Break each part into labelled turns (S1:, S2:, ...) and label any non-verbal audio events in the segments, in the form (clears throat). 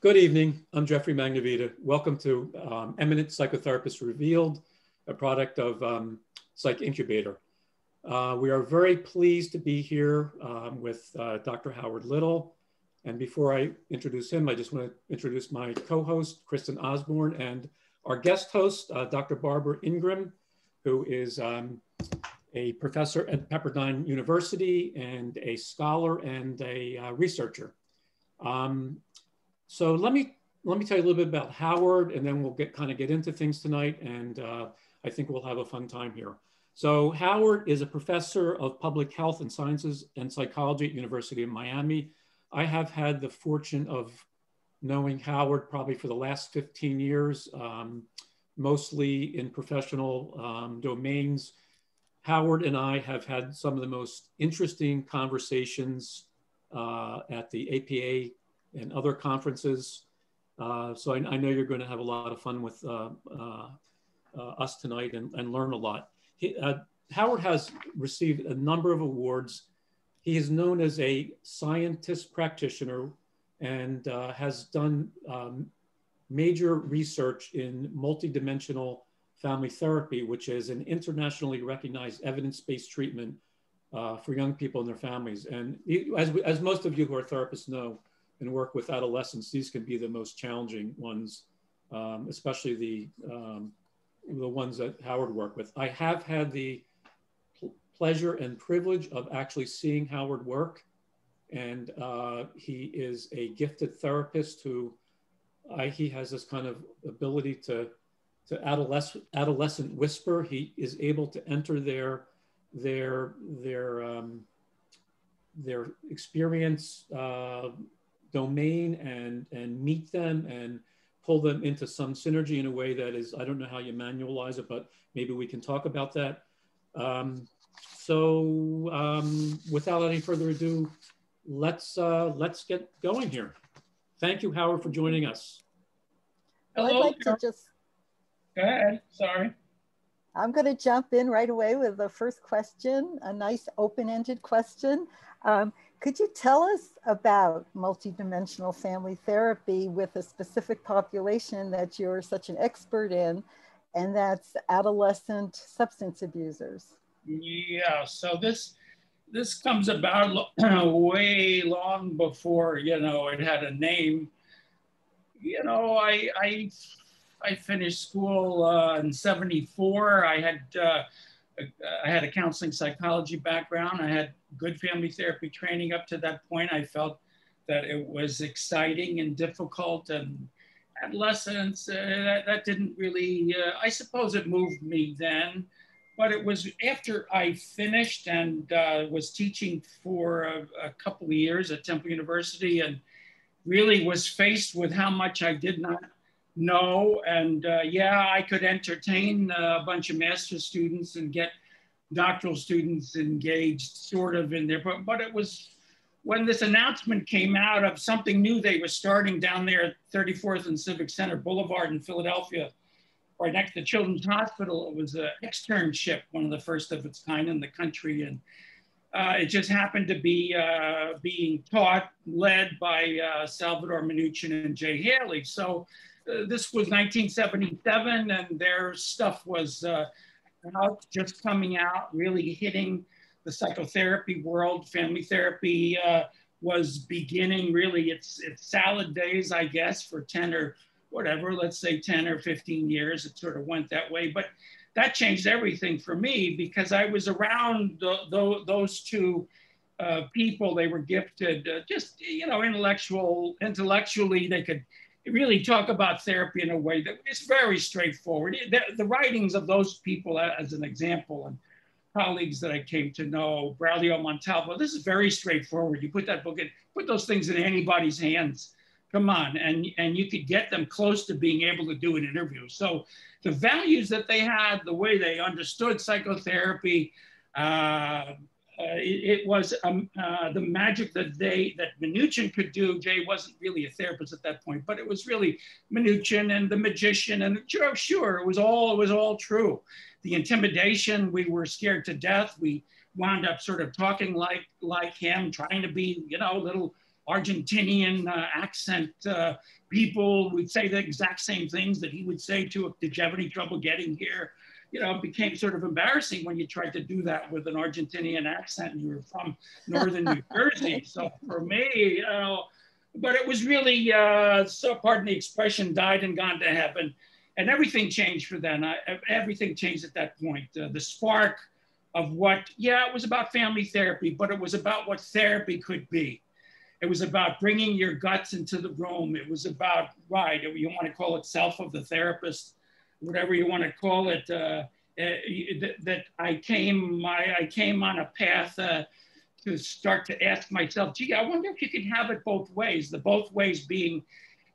S1: Good evening. I'm Jeffrey Magnavita. Welcome to um, Eminent Psychotherapist Revealed, a product of um, Psych Incubator. Uh, we are very pleased to be here um, with uh, Dr. Howard Liddle. And before I introduce him, I just want to introduce my co-host, Kristen Osborne, and our guest host, uh, Dr. Barbara Ingram, who is um, a professor at Pepperdine University and a scholar and a uh, researcher. Um, so let me let me tell you a little bit about Howard, and then we'll get kind of get into things tonight, and uh, I think we'll have a fun time here. So Howard is a professor of public health and sciences and psychology at University of Miami. I have had the fortune of knowing Howard probably for the last 15 years, um, mostly in professional um, domains. Howard and I have had some of the most interesting conversations uh, at the APA and other conferences. Uh, so I, I, know you're going to have a lot of fun with uh, uh, uh us tonight and, and, learn a lot. He, uh, Howard has received a number of awards. He is known as a scientist practitioner and has done um, major research in multidimensional family therapy, which is an internationally recognized evidence-based treatment uh, for young people and their families. And as, as most of you who are therapists know, and work with adolescents, these can be the most challenging ones, um, especially the, um, the ones that Howard worked with. I have had the pl pleasure and privilege of actually seeing Howard work. And uh, he is a gifted therapist who I, he has this kind of ability to, to adolescent, adolescent whisper. He is able to enter their, their, their, um, their experience uh, domain and, and meet them and pull them into some synergy in a way that is, I don't know how you manualize it, but maybe we can talk about that. Um, so um, without any further ado, let's, uh, let's get going here. Thank you, Howard, for joining us.
S2: Hello. I'd like to just...
S3: Go ahead, sorry.
S2: I'm going to jump in right away with the first question, a nice open-ended question. Um, could you tell us about multidimensional family therapy with a specific population that you're such an expert in, and that's adolescent substance abusers?
S3: Yeah, so this this comes about (clears throat) way long before you know it had a name. You know, I I I finished school uh, in '74. I had uh, I had a counseling psychology background. I had good family therapy training up to that point. I felt that it was exciting and difficult and adolescence, uh, that, that, didn't really, uh, I suppose it moved me then, but it was after I finished and uh, was teaching for a, a, couple of years at Temple University and really was faced with how much I did not know. And uh, yeah, I could entertain a bunch of master's students and get doctoral students engaged sort of in there, but, but it was when this announcement came out of something new they were starting down there at 34th and Civic Center Boulevard in Philadelphia, right next to Children's Hospital. It was an externship, one of the first of its kind in the country. And uh, it just happened to be uh, being taught, led by uh, Salvador Minuchin and Jay Haley. So uh, this was 1977 and their stuff was uh, out, just coming out, really hitting the psychotherapy world. Family therapy uh, was beginning really its, its salad days, I guess, for 10 or whatever, let's say 10 or 15 years. It sort of went that way. But that changed everything for me because I was around the, the, those two uh, people. They were gifted, uh, just, you know, intellectual, intellectually, they could really talk about therapy in a way that is very straightforward. The, the, writings of those people, as an example, and colleagues that I came to know, Braulio Montalvo, this is very straightforward. You put that book in, put those things in anybody's hands. Come on, and, and you could get them close to being able to do an interview. So the values that they had, the way they understood psychotherapy, uh, uh, it, it, was um, uh, the magic that they that Minuchin could do. Jay wasn't really a therapist at that point, but it was really Minuchin and the magician, and sure, sure, it was all it was all true. The intimidation, we were scared to death. We wound up sort of talking like like him, trying to be, you know, little Argentinian uh, accent uh, people would say the exact same things that he would say to, did you have any trouble getting here? You know, it became sort of embarrassing when you tried to do that with an Argentinian accent and you were from Northern New (laughs) Jersey. So for me, you know, but it was really, uh, so pardon the expression, died and gone to heaven. And everything changed for then. I, everything changed at that point. Uh, the spark of what, yeah, it was about family therapy, but it was about what therapy could be. It was about bringing your guts into the room. It was about, right, you want to call it self of the therapist, whatever you want to call it. Uh, uh, that I came, my, I came on a path uh, to start to ask myself, gee, I wonder if you can have it both ways. The both ways being,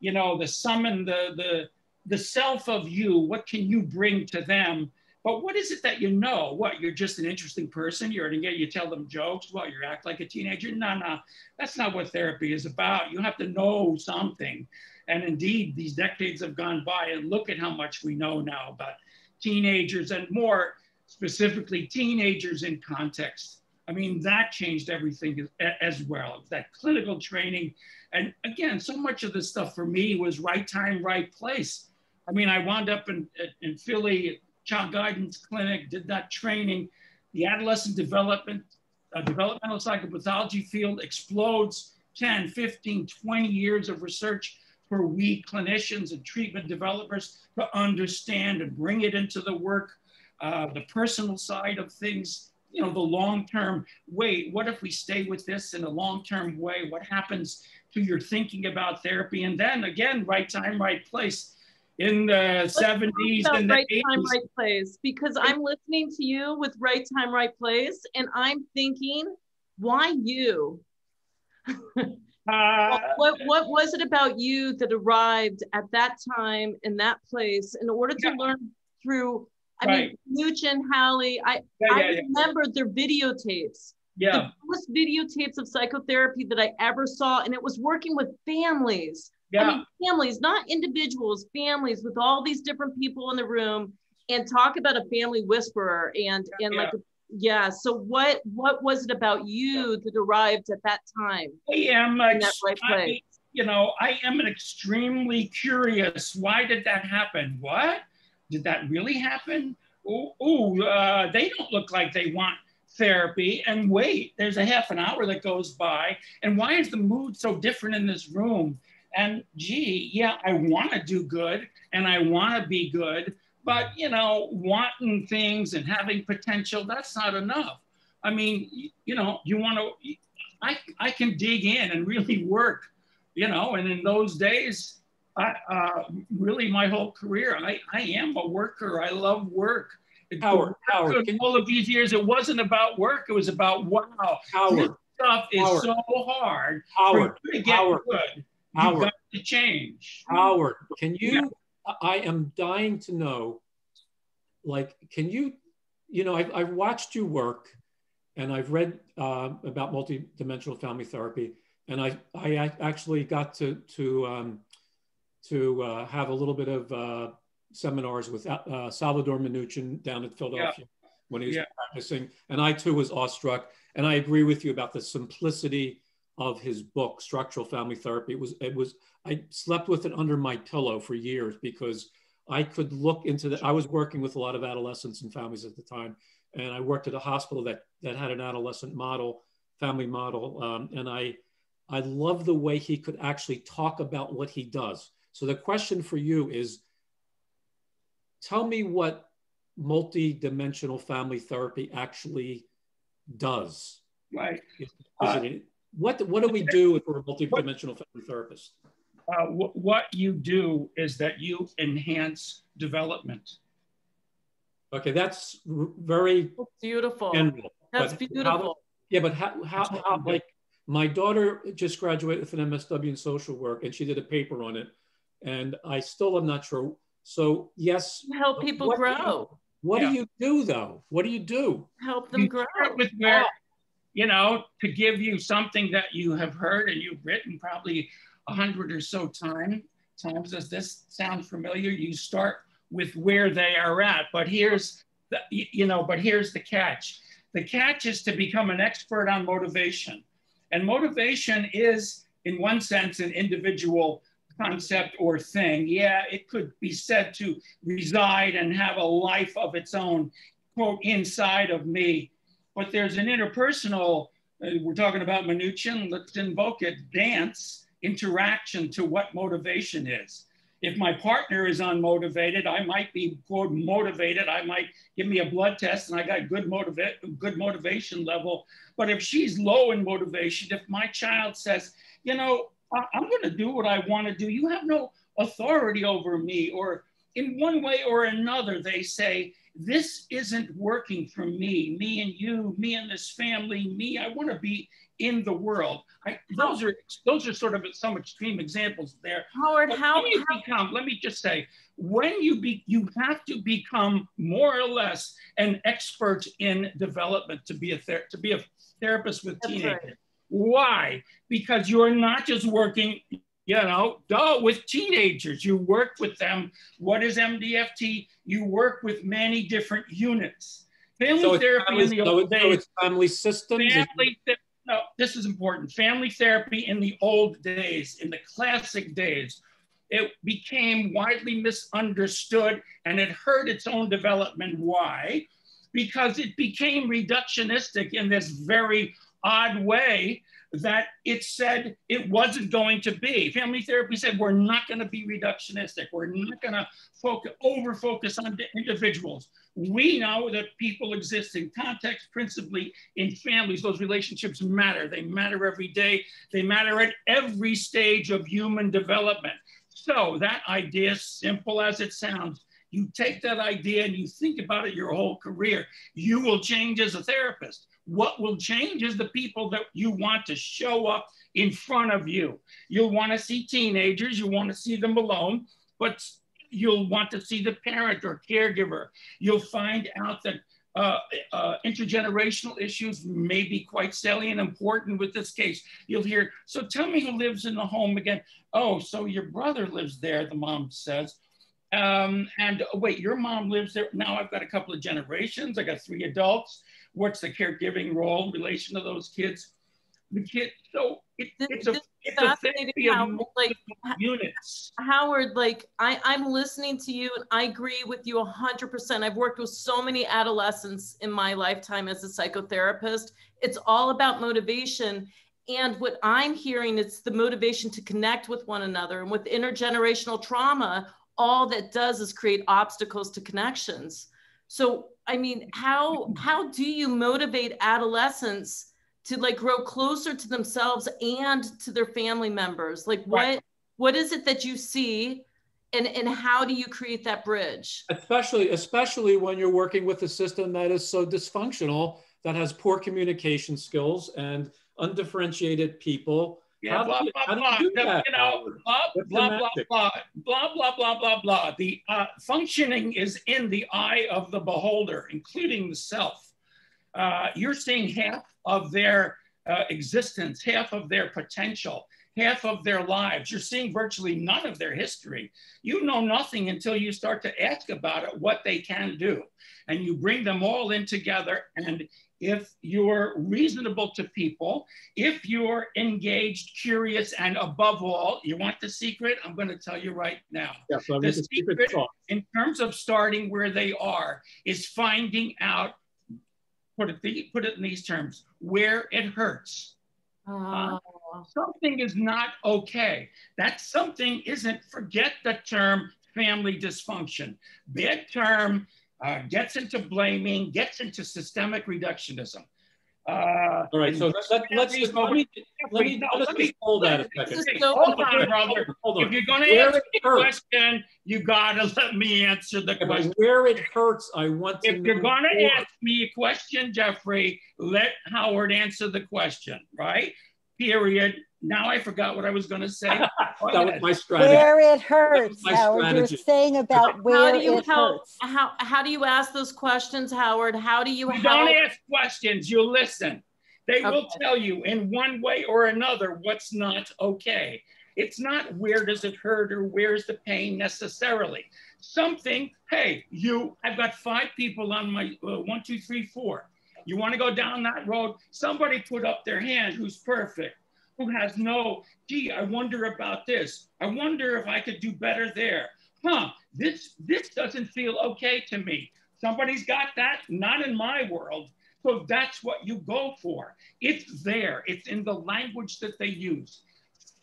S3: you know, the sum and the the the self of you. What can you bring to them? But what is it that you know? What you're just an interesting person. You're get you tell them jokes. Well, you act like a teenager. No, no, that's not what therapy is about. You have to know something. And indeed, these decades have gone by, and look at how much we know now about teenagers and more specifically teenagers in context I mean, that changed everything as well. That clinical training. And again, so much of this stuff for me was right time, right place. I mean, I wound up in, in Philly, child guidance clinic, did that training. The adolescent development, uh, developmental psychopathology field explodes 10, 15, 20 years of research for we clinicians and treatment developers to understand and bring it into the work, uh, the personal side of things you know, the long-term, wait, what if we stay with this in a long-term way? What happens to your thinking about therapy? And then again, right time, right place in the Let's 70s and
S4: right
S3: the 80s.
S4: time, right place, because I'm listening to you with right time, right place, and I'm thinking, why you? (laughs) Uh, what what was it about you that arrived at that time in that place in order to yeah. learn through I right. mean, Nuch and Haley, I, yeah, yeah, I yeah. remember their videotapes.
S3: Yeah.
S4: The first videotapes of psychotherapy that I ever saw, and it was working with families.
S3: Yeah.
S4: I mean, families, not individuals, families with all these different people in the room and talk about a family whisperer and, and like, yeah. So what, what was it about you that arrived at that time?
S3: I am, right place? I, you know, I am an extremely curious. Why did that happen? What? did that really happen? Oh, uh, they don't look like they want therapy. And wait, there's a half an hour that goes by. And why is the mood so different in this room? And gee, yeah, I want to do good and I want to be good, but you know, wanting things and having potential, that's not enough. I mean, you know, you want to, I, I can dig in and really work, you know, and in those days, I, uh, really my whole career. I, I am a worker. I love work.
S1: Howard, Howard,
S3: all of these years, it wasn't about work. It was about wow.
S1: Howard,
S3: this stuff is Howard, so hard.
S1: Howard,
S3: to get
S1: Howard,
S3: good.
S1: Howard,
S3: to change.
S1: Howard, can you? Yeah. I am dying to know. Like, can you? You know, I've, I've watched you work, and I've read uh, about multidimensional family therapy, and I I actually got to to um, to uh, have a little bit of uh, seminars with uh, Salvador Minuchin down at Philadelphia yeah. when he was yeah. practicing. And I too was awestruck. And I agree with you about the simplicity of his book, Structural Family Therapy. It was, it was, I slept with it under my pillow for years because I could look into that. I was working with a lot of adolescents and families at the time. And I worked at a hospital that, that had an adolescent model, family model. Um, and I, I love the way he could actually talk about what he does. So the question for you is, tell me what multi-dimensional family therapy actually does.
S3: Right. Is, is
S1: uh, it, what, what do we do if we're a multi-dimensional family therapist?
S3: Uh, what you do is that you enhance development.
S1: Okay, that's very
S4: beautiful.
S1: General.
S4: That's beautiful. How,
S1: yeah, but how, how, how like my daughter just graduated with an MSW in social work and she did a paper on it and I still am not sure. So yes,
S4: help people what grow.
S1: Do you, what yeah. do you do though? What do you do?
S4: Help them
S3: you
S4: grow.
S3: With where, you know, to give you something that you have heard and you've written probably a hundred or so time, times. Does this sound familiar? You start with where they are at. But here's the, you know, but here's the catch. The catch is to become an expert on motivation. And motivation is in one sense, an individual concept or thing. Yeah, it could be said to reside and have a life of its own, quote, inside of me. But there's an interpersonal, uh, we're talking about Minuchin, let's invoke it, dance, interaction to what motivation is. If my partner is unmotivated, I might be quote motivated. I might give me a blood test and I got good motiva- good motivation level. But if she's low in motivation, if my child says, you know, I'm going to do what I want to do. You have no authority over me. Or in one way or another, they say, this isn't working for me, me and you, me and this family, me. I want to be in the world. I, those are those are sort of some extreme examples there.
S4: Howard, how,
S3: when you
S4: how
S3: become, let me just say, when you be, you have to become more or less an expert in development to be a ther- to be a therapist with teenagers. Right. Why? Because you're not just working, you know, with teenagers. You work with them. What is MDFT? You work with many different units. Family so therapy family, in the old days. So
S1: it's family systems.
S3: Family, no, this is important. Family therapy in the old days, in the classic days, it became widely misunderstood and it hurt its own development. Why? Because it became reductionistic in this very odd way that it said it wasn't going to be. Family therapy said, we're not going to be reductionistic. We're not going to focus, over focus on individuals. We know that people exist in context, principally in families. Those relationships matter. They matter every day. They matter at every stage of human development. So that idea, simple as it sounds, you take that idea and you think about it your whole career, you will change as a therapist. What will change is the people that you want to show up in front of you. You'll want to see teenagers, you want to see them alone, but you'll want to see the parent or caregiver. You'll find out that uh, uh, intergenerational issues may be quite salient and important with this case. You'll hear, so tell me who lives in the home again. Oh, so your brother lives there, the mom says. Um, and oh, wait, your mom lives there. Now I've got a couple of generations. I got three adults. What's the caregiving role, in relation to those kids? The kid. So it, it's a it's a therapy how, of like units.
S4: Howard, like I, I'm listening to you and I agree with you hundred percent. I've worked with so many adolescents in my lifetime as a psychotherapist. It's all about motivation. And what I'm hearing is the motivation to connect with one another and with intergenerational trauma all that does is create obstacles to connections. So, I mean, how how do you motivate adolescents to like grow closer to themselves and to their family members? Like what right. what is it that you see and and how do you create that bridge?
S1: Especially especially when you're working with a system that is so dysfunctional that has poor communication skills and undifferentiated people
S3: yeah, blah, blah, blah. You, you know, blah, blah, blah, blah, blah, blah, blah, blah, blah. The uh, functioning is in the eye of the beholder, including the self. Uh, you're seeing half of their uh, existence, half of their potential, half of their lives. You're seeing virtually none of their history. You know nothing until you start to ask about it, what they can do. And you bring them all in together and if you're reasonable to people, if you're engaged, curious, and above all, you want the secret, I'm going to tell you right now.
S1: Yeah, so
S3: the secret, in terms of starting where they are, is finding out, put it, the, put it in these terms, where it hurts. Uh, something is not okay. That something isn't, forget the term family dysfunction. Bad term, uh, gets into blaming, gets into systemic reductionism.
S1: Uh, All right, so let, let, let's just, let me, let me, no, let me hold that a second.
S3: Hold on, brother. Hold on. If you're going to answer the question, you got to let me answer the yeah, question.
S1: Where it hurts, I want to
S3: If you're going to ask me a question, Jeffrey, let Howard answer the question, right? Period. Now I forgot what I was going to say. (laughs) that
S1: was my strategy.
S2: Where it hurts, Howard. Strategy. You're saying about where how do you,
S4: it
S2: how, hurts.
S4: How, how do you ask those questions, Howard? How do you,
S3: you don't ask questions, you listen. They okay. will tell you in one way or another what's not okay. It's not where does it hurt or where's the pain necessarily. Something, hey, you, I've got five people on my uh, one, two, three, four. You want to go down that road? Somebody put up their hand who's perfect who has no, gee, I wonder about this. I wonder if I could do better there. Huh, this, this doesn't feel okay to me. Somebody's got that, not in my world. So that's what you go for. It's there, it's in the language that they use.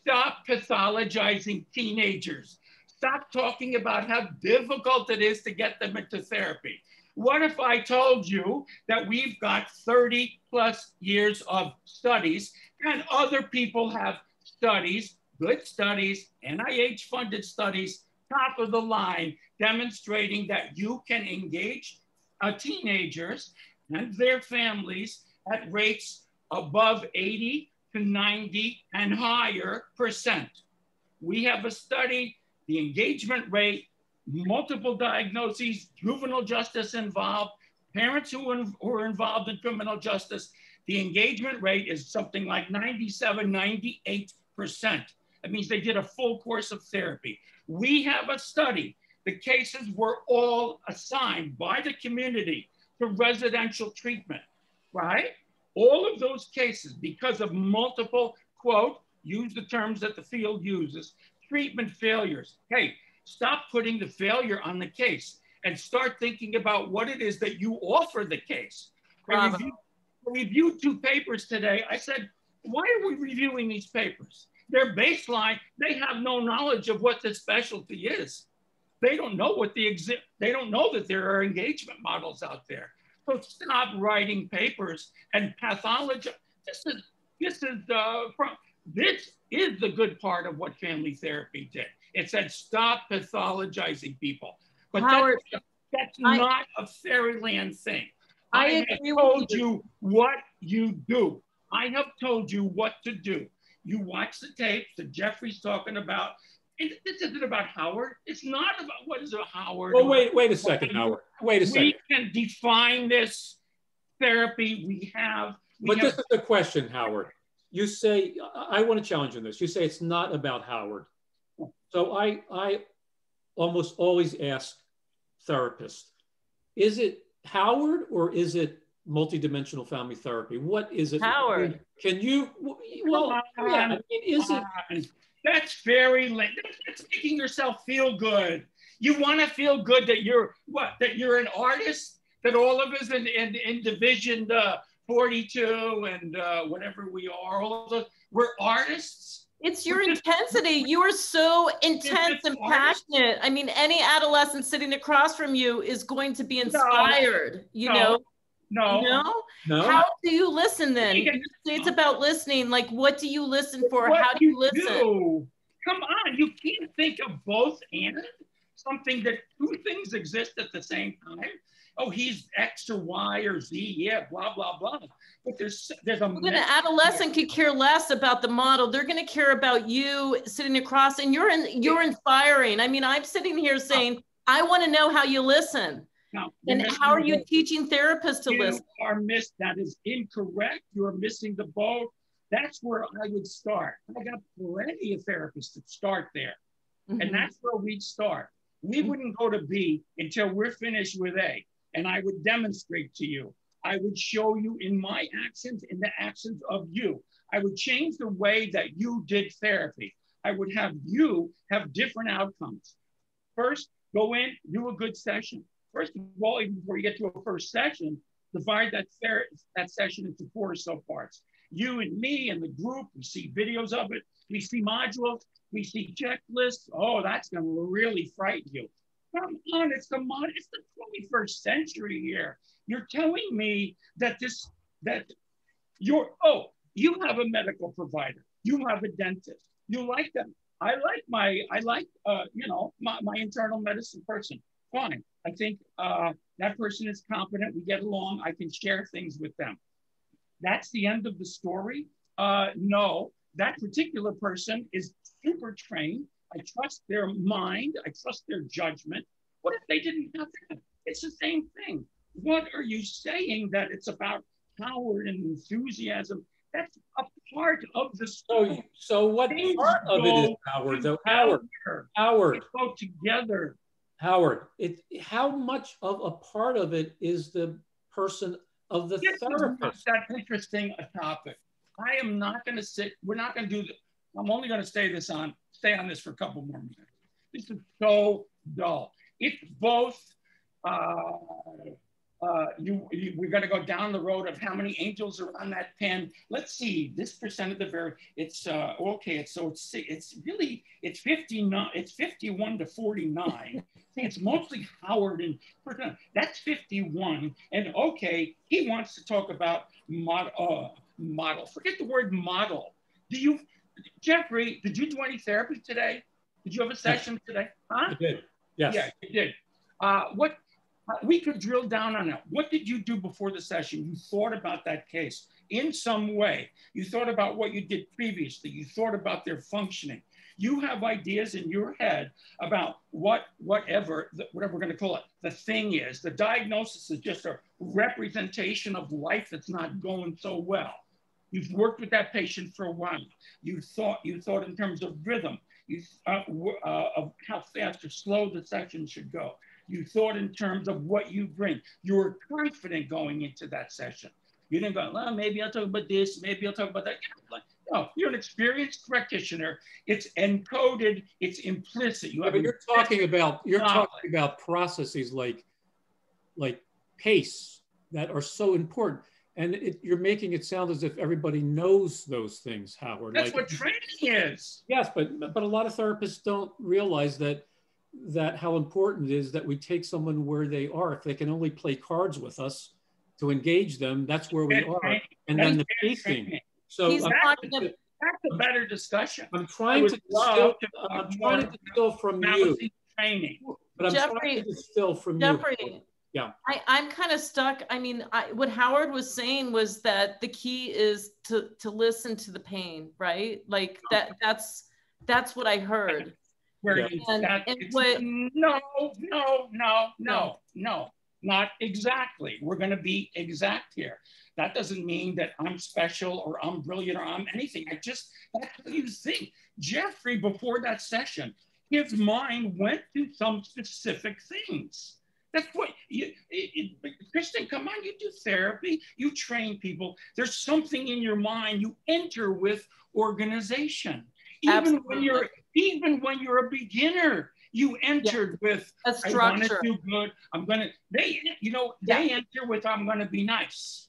S3: Stop pathologizing teenagers. Stop talking about how difficult it is to get them into therapy. What if I told you that we've got 30 plus years of studies and other people have studies, good studies, NIH funded studies, top of the line, demonstrating that you can engage uh, teenagers and their families at rates above 80 to 90 and higher percent. We have a study, the engagement rate, multiple diagnoses, juvenile justice involved, parents who are involved in criminal justice, the engagement rate is something like 97, 98%. That means they did a full course of therapy. We have a study. The cases were all assigned by the community to residential treatment, right? All of those cases, because of multiple, quote, use the terms that the field uses, treatment failures. Hey, stop putting the failure on the case and start thinking about what it is that you offer the case. I reviewed, reviewed two papers today. I said, why are we reviewing these papers? Their baseline, they have no knowledge of what the specialty is. They don't know what the exit, they don't know that there are engagement models out there. So stop writing papers and pathology. This is this is uh, from this is the good part of what family therapy did. It said stop pathologizing people. But Howard, that's, that's I, not a fairyland thing. I, I have told you. you what you do. I have told you what to do. You watch the tapes that Jeffrey's talking about. this isn't about Howard. It's not about what is a Howard.
S1: Well, wait, wait a second, Howard. Wait a second.
S3: We can define this therapy we have. We
S1: but
S3: have
S1: this is the question, Howard. You say I want to challenge you on this. You say it's not about Howard. So I I almost always ask therapists, is it Howard or is it multidimensional family therapy? What is it?
S4: Howard.
S1: Can you, well, yeah, I mean, is it?
S3: That's very, that's making yourself feel good. You want to feel good that you're, what, that you're an artist? That all of us in, in, in Division uh, 42 and uh, whatever we are, all of us, we're artists?
S4: It's your intensity. You are so intense and passionate. I mean, any adolescent sitting across from you is going to be inspired, no, you
S3: no,
S4: know?
S3: No.
S4: No? No. How do you listen then? You say it's about listening. Like, what do you listen for?
S3: What
S4: How do you, listen?
S3: Do? Come on, you can't think of both and something that two things exist at the same time oh, he's X or Y or Z, yeah, blah, blah, blah. But there's there's a
S4: an adolescent could care less about the model. They're gonna care about you sitting across and you're in you're inspiring. I mean, I'm sitting here saying, I want to know how you listen. And how are you teaching therapists to
S3: you
S4: listen?
S3: are missed. That is incorrect. You're missing the boat. That's where I would start. I got plenty of therapists that start there. Mm-hmm. And that's where we'd start. We mm-hmm. wouldn't go to B until we're finished with A and I would demonstrate to you. I would show you in my actions, in the actions of you. I would change the way that you did therapy. I would have you have different outcomes. First, go in, do a good session. First of all, even before you get to a first session, divide that, ther- that session into four subparts. You and me and the group, we see videos of it, we see modules, we see checklists. Oh, that's going to really frighten you. Come on, it's the mod, it's the 21st century here. You're telling me that this that you're oh, you have a medical provider, you have a dentist, you like them. I like my I like uh, you know my, my internal medicine person. Fine. I think uh, that person is competent. We get along. I can share things with them. That's the end of the story. Uh, no, that particular person is super trained. I trust their mind. I trust their judgment. What if they didn't have that? It's the same thing. What are you saying that it's about power and enthusiasm? That's a part of the story.
S1: So, so what Things part of it is Howard? Though Howard, Howard,
S3: go together.
S1: Howard, it how much of a part of it is the person of the
S3: this
S1: therapist?
S3: That's interesting a topic. I am not going to sit. We're not going to do. this. I'm only going to stay this on. Stay on this for a couple more minutes. This is so dull. It's both. Uh, uh, you, you, we're going to go down the road of how many angels are on that pen. Let's see this percent of the very. It's uh, okay. It's so it's it's really it's 59. It's 51 to 49. it's mostly Howard and that's 51. And okay, he wants to talk about mod, uh, model. Forget the word model. Do you, Jeffrey? Did you do any therapy today? Did you have a session today?
S1: Huh? I did. Yes.
S3: Yeah, you did. Uh, what we could drill down on that. What did you do before the session? You thought about that case in some way. You thought about what you did previously. You thought about their functioning. You have ideas in your head about what, whatever, whatever we're going to call it, the thing is. The diagnosis is just a representation of life that's not going so well. You've worked with that patient for a while. You thought, you thought in terms of rhythm, you, uh, uh, of how fast or slow the session should go. You thought in terms of what you bring. You were confident going into that session. You didn't go, well, maybe I'll talk about this, maybe I'll talk about that. No, you're an experienced practitioner. It's encoded, it's implicit.
S1: You yeah, but you're talking about you're knowledge. talking about processes like like pace that are so important. And it, you're making it sound as if everybody knows those things, Howard.
S3: That's like, what training is.
S1: Yes, but but a lot of therapists don't realize that that how important it is that we take someone where they are. If they can only play cards with us to engage them, that's where we are. And then the pacing. So
S3: He's I'm, talking that's a better discussion.
S1: I'm trying to distill, to I'm trying to distill from you.
S3: Training.
S1: But I'm Jeffrey, trying to distill from Jeffrey, you. Yeah.
S4: I, I'm kind of stuck. I mean, I, what Howard was saying was that the key is to to listen to the pain, right? Like that that's that's what I heard
S3: where yeah. you and, that, and what, no, no, no, no, no, not exactly. We're going to be exact here. That doesn't mean that I'm special or I'm brilliant or I'm anything. I just, that's what you think. Jeffrey, before that session, his mind went to some specific things. That's what you, it, it, Kristen, come on, you do therapy, you train people. There's something in your mind you enter with organization. Even Absolutely. when you're even when you're a beginner, you entered yeah. with
S4: a structure. I want
S3: to do good. I'm gonna. They, you know, they yeah. enter with I'm gonna be nice.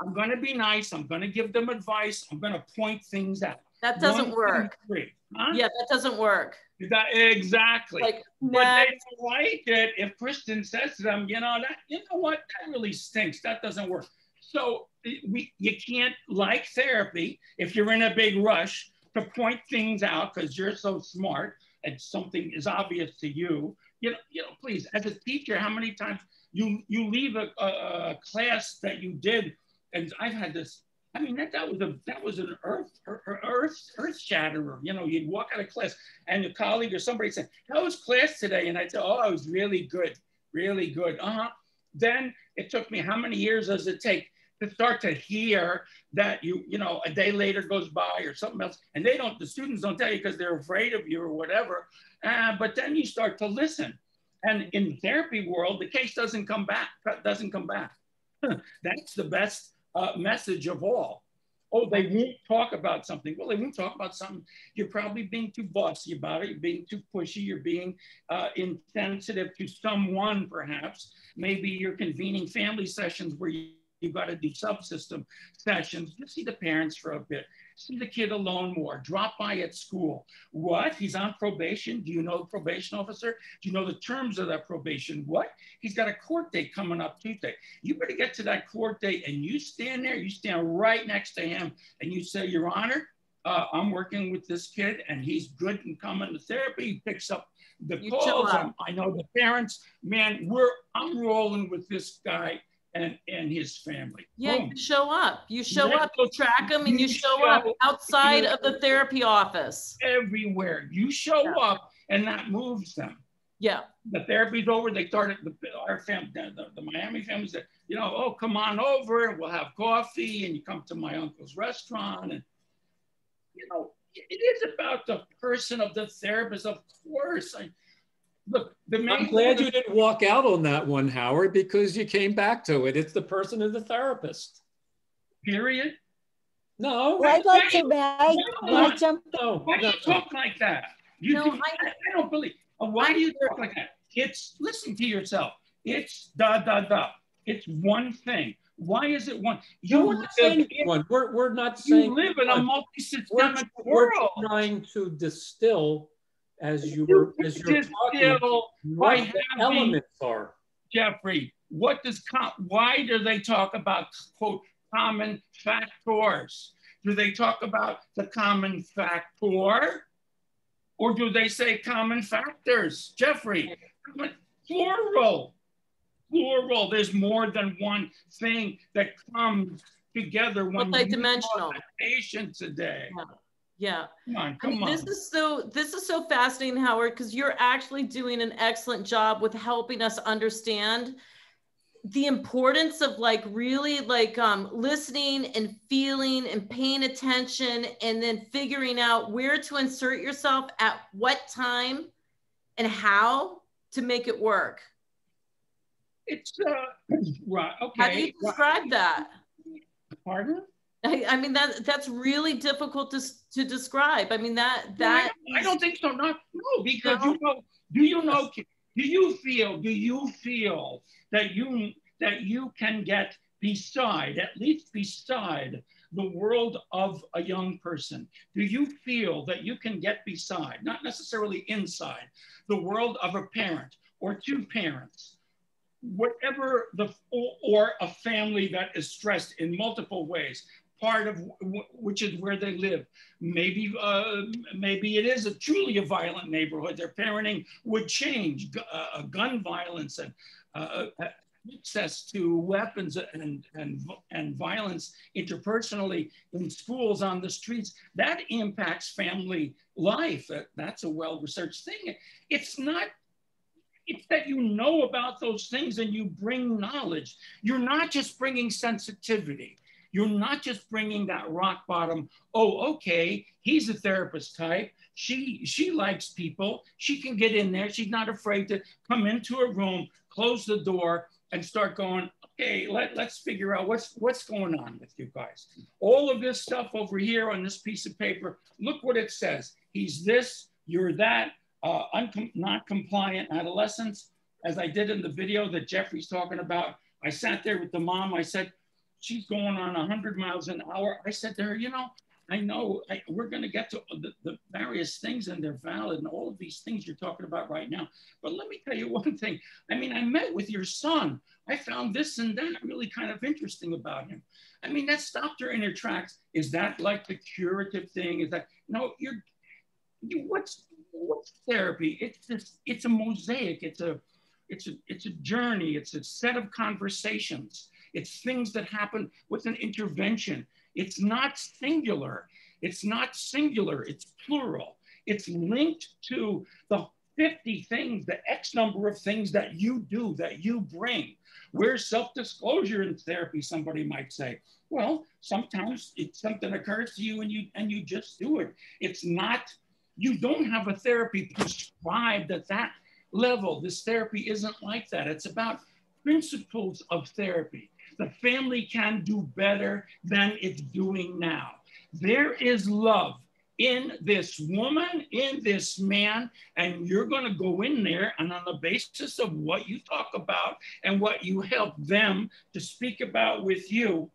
S3: I'm gonna be nice. I'm gonna give them advice. I'm gonna point things out.
S4: That doesn't One, work. Two, huh? Yeah, that doesn't work.
S3: That, exactly. Like, but they don't like it if Kristen says to them, you know, that you know what, that really stinks. That doesn't work. So eh, we you can't like therapy if you're in a big rush to point things out because you're so smart and something is obvious to you. You know, you know, please, as a teacher, how many times you you leave a, a, a class that you did, and I've had this. I mean, that, that was a that was an earth earth earth shatterer. You know, you'd walk out of class and a colleague or somebody said, "How was class today?" And I'd say, "Oh, it was really good, really good." Uh huh. Then it took me how many years does it take to start to hear that you, you know, a day later goes by or something else, and they don't, the students don't tell you because they're afraid of you or whatever. Uh, but then you start to listen. And in therapy world, the case doesn't come back, doesn't come back. That's the best uh, message of all. Oh, they won't talk about something. Well, they won't talk about something. You're probably being too bossy about it. You're being too pushy. You're being uh, insensitive to someone, perhaps. Maybe you're convening family sessions where you You've got to do subsystem sessions. Just see the parents for a bit. See the kid alone more. Drop by at school. What? He's on probation. Do you know the probation officer? Do you know the terms of that probation? What? He's got a court date coming up Tuesday. You better get to that court date and you stand there. You stand right next to him and you say, Your Honor, uh, I'm working with this kid and he's good and coming to therapy. He picks up the you calls. I know the parents. Man, we're I'm rolling with this guy and and his family.
S4: Yeah, Boom. you show up. You show up. You track them, and you, you show, show, up outside of the therapy office.
S3: Everywhere you show yeah. up, and that moves them.
S4: Yeah.
S3: The therapy's over. They started the, our family, the, the Miami family said, you know, oh, come on over, and we'll have coffee, and you come to my uncle's restaurant, and you know, it is about the person of the therapist, of course. I, Look, the main
S1: I'm glad you didn't walk out on that one, Howard, because you came back to it. It's the person of the therapist.
S3: Period.
S1: No.
S2: Well, I'd like to, may I, may I jump?
S1: No,
S3: Why do you talk like that? You
S4: No,
S3: do,
S4: I-
S3: I, I don't believe. Why do you talk like that? It's listen to yourself. It's da da da. It's one thing. Why is it one?
S1: You
S3: You
S1: we're not saying one. We're, we're not
S3: you live in a
S1: one. We're,
S3: multi-systemic
S1: we're
S3: world.
S1: trying to distill as you
S3: You
S1: were as you're talking
S3: distill
S1: what
S3: having-
S1: elements are.
S3: Jeffrey, what does com- why do they talk about quote common factors? Do they talk about the common factor? Or do they say common factors? Jeffrey, plural. Plural. There's more than one thing that comes together when you
S4: Multidimensional.
S3: are a patient today.
S4: Yeah.
S3: Come on,
S4: I mean,
S3: on.
S4: this is so this is so fascinating, Howard, because you're actually doing an excellent job with helping us understand the importance of like really like um, listening and feeling and paying attention and then figuring out where to insert yourself at what time and how to make it work.
S3: It's uh, (clears throat) right. Okay.
S4: How do you describe that?
S3: Pardon?
S4: I, I mean that that's really difficult to to describe. I mean that that
S3: I don't think so. Not no, because
S4: No?
S3: you know. Do you know? Do you feel? Do you feel that you that you can get beside, at least beside, the world of a young person? Do you feel that you can get beside, not necessarily inside, the world of a parent or two parents? Whatever the or, or a family that is stressed in multiple ways, part of which is where they live, maybe uh, maybe it is a truly a violent neighborhood. Their parenting would change. Uh, gun violence and uh, access to weapons and, and, and violence interpersonally in schools on the streets that impacts family life. That- That's a well-researched thing. It's not. It's that you know about those things and you bring knowledge. You're not just bringing sensitivity. You're not just bringing that rock bottom. Oh, okay, he's a therapist type. She she likes people. She can get in there. She's not afraid to come into a room, close the door, and start going. Okay, let, let's figure out what's what's going on with you guys. All of this stuff over here on this piece of paper. Look what it says. He's this. You're that. Uh, not compliant adolescents, as I did in the video that Jeffrey's talking about. I sat there with the mom. I said, she's going on 100 miles an hour. I said to her, you know, I know I, we're going to get to the, the various things and they're valid and all of these things you're talking about right now. But let me tell you (laughs) one thing. I mean, I met with your son. I found this and that really kind of interesting about him. I mean, that stopped her in her tracks. Is that like the curative thing? Is that no? You're you, what's what's therapy? It's this. it's a mosaic. It's a it's a it's a journey. It's a set of conversations. It's things that happen with an intervention. It's not singular. It's not singular. It's plural. It's linked to the 50 things, the X number of things that you do, that you bring. Where's self-disclosure in therapy? Somebody might say. Well, sometimes it's something occurs to you and you and you just do it. It's not, you don't have a therapy prescribed at that level. This therapy isn't like that. It's about principles of therapy. The family can do better than it's doing now. There is love in this woman, in this man, and you're going to go in there and on the basis of what you talk about and what you help them to speak about with you,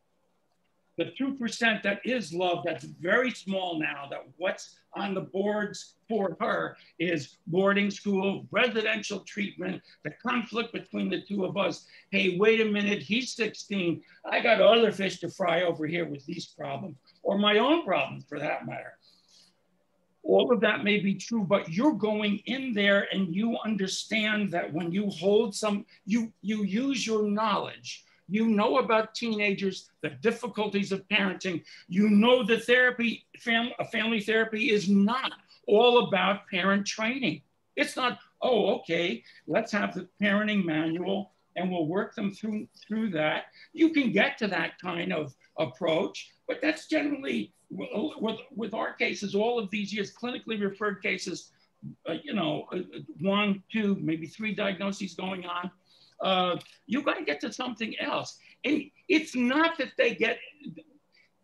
S3: the 2% that is love, that's very small now, that what's on the boards for her is boarding school, residential treatment, the conflict between the two of us. Hey, wait a minute, he's 16. I got other fish to fry over here with these problems, or my own problems for that matter. All of that may be true, but you're going in there and you understand that when you hold some, you, you use your knowledge you know about teenagers, the difficulties of parenting. You know that therapy, fam- family therapy is not all about parent training. It's not, oh, okay, let's have the parenting manual and we'll work them through, through that. You can get to that kind of approach, but that's generally, with, with our cases, all of these years, clinically referred cases, uh, you know, uh, one, two, maybe three diagnoses going on uh, you got to get to something else. And it's not that they get,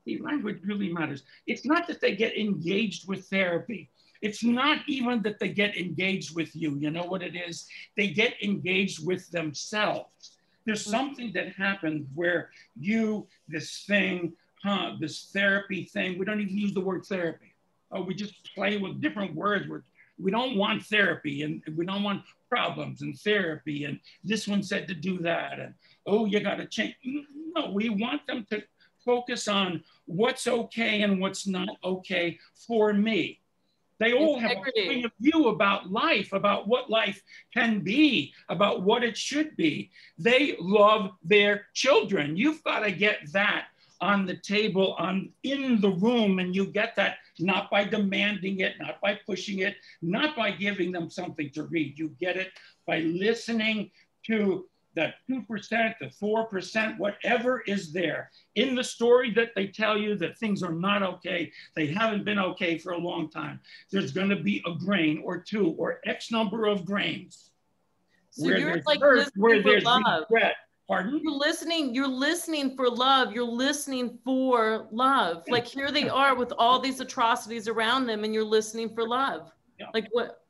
S3: the language really matters. It's not that they get engaged with therapy. It's not even that they get engaged with you. You know what it is? They get engaged with themselves. There's mm-hmm. something that happened where you, this thing, huh, this therapy thing, we don't even use the word therapy. Oh, we just play with different words. We're, we don't want therapy and we don't want problems and therapy. And this one said to do that. And oh, you got to change. No, we want them to focus on what's okay and what's not okay for me. They all Integrity. have a point of view about life, about what life can be, about what it should be. They love their children. You've got to get that on the table, on in the room, and you get that not by demanding it, not by pushing it, not by giving them something to read. You get it by listening to that 2%, the 4%, whatever is there in the story that they tell you that things are not okay, they haven't been okay for a long time, there's going to be a grain or two or X number of grains.
S4: So where you're like hurt, where there's love. regret. Pardon? You're listening, you're listening for love. You're listening for love. Like here they are with all these atrocities around them, and you're listening for love. Yeah. Like what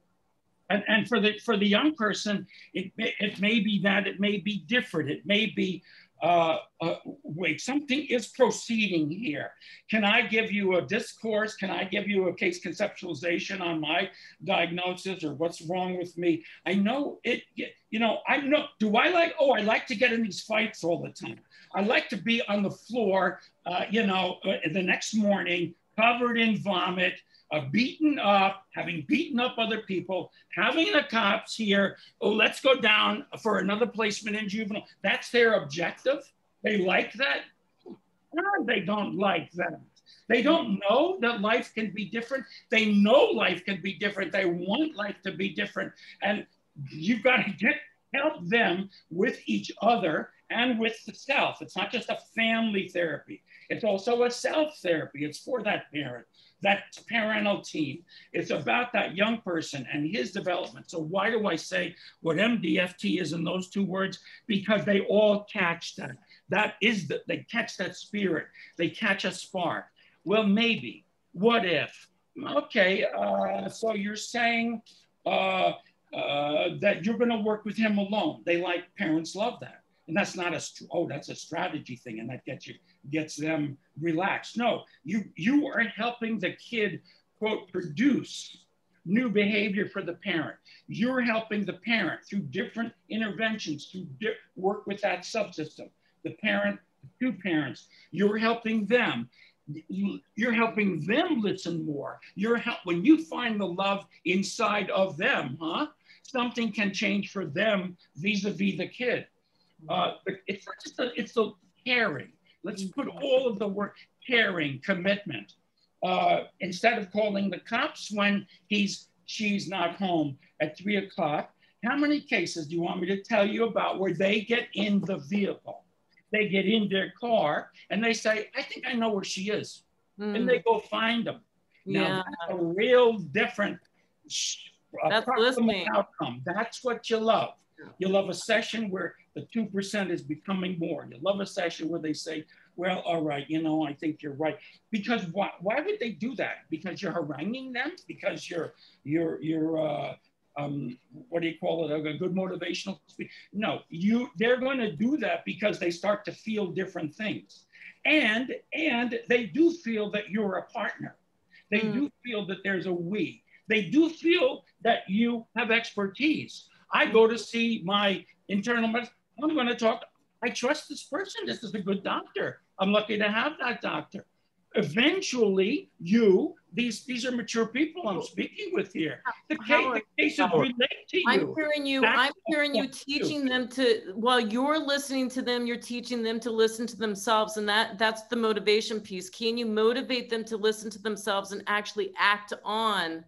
S3: and, and for the for the young person, it may, it may be that it may be different. It may be uh, uh, wait, something is proceeding here. Can I give you a discourse? Can I give you a case conceptualization on my diagnosis or what's wrong with me? I know it, you know, I know, do I like, oh, I like to get in these fights all the time. I like to be on the floor, uh, you know, uh, the next morning covered in vomit, uh, beaten up, having beaten up other people, having the cops here, oh, let's go down for another placement in juvenile. That's their objective. They like that. No, they don't like that. They don't know that life can be different. They know life can be different. They want life to be different. And you've got to get help them with each other and with the self. It's not just a family therapy. It's also a self therapy. It's for that parent that parental team. It's about that young person and his development. So why do I say what MDFT is in those two words? Because they all catch that. That is that they catch that spirit. They catch a spark. Well, maybe. What if? Okay, uh, so you're saying uh, uh, that you're going to work with him alone. They like parents love that, and that's not a oh that's a strategy thing, and that gets you gets them relaxed. No, you, you are helping the kid, quote, produce new behavior for the parent. You're helping the parent through different interventions to di work with that subsystem. The parent, two parents, you're helping them. You're helping them listen more. You're help when you find the love inside of them, huh? Something can change for them vis-a-vis -vis the kid. Uh, it's not just a, it's the caring. Let's put all of the work, caring, commitment. Uh, instead of calling the cops when he's she's not home at three o'clock. How many cases do you want me to tell you about where they get in the vehicle? They get in their car and they say, I think I know where she is. Mm. And they go find them. Now, yeah. that's a real different that's listening. outcome. That's what you love. You love a session where the 2% is becoming more. You love a session where they say, well, all right, you know, I think you're right. Because why, why would they do that? Because you're haranguing them? Because you're, you're, you're, uh, um, what do you call it? A, good motivational speech? No, you, they're going to do that because they start to feel different things. And, and they do feel that you're a partner. They mm. do feel that there's a we. They do feel that you have expertise. I go to see my internal medicine. I'm going to talk. I trust this person. This is a good doctor. I'm lucky to have that doctor. Eventually, you, these these are mature people I'm speaking with here. The, case, the cases relate to you.
S4: I'm hearing you, that's I'm hearing you teaching them to, while you're listening to them, you're teaching them to listen to themselves. And that that's the motivation piece. Can you motivate them to listen to themselves and actually act on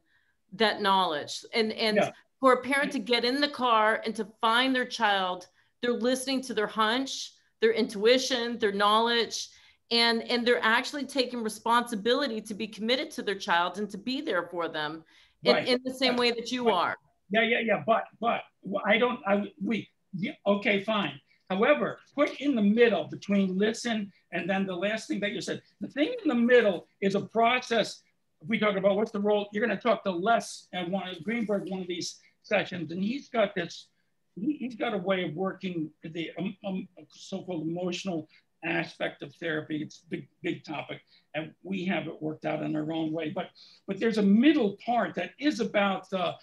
S4: that knowledge? And and yeah. for a parent to get in the car and to find their child they're listening to their hunch, their intuition, their knowledge, and and they're actually taking responsibility to be committed to their child and to be there for them in, right. in the same way that you
S3: but,
S4: are.
S3: Yeah, yeah, yeah. But but I don't. I we yeah, okay, fine. However, put in the middle between listen and then the last thing that you said. The thing in the middle is a process. If we talk about what's the role, you're going to talk to Les and one of Greenberg one of these sessions, and he's got this. He, has got a way of working the um, um, so-called emotional aspect of therapy. It's a big, big topic, and we have it worked out in our own way. But but there's a middle part that is about the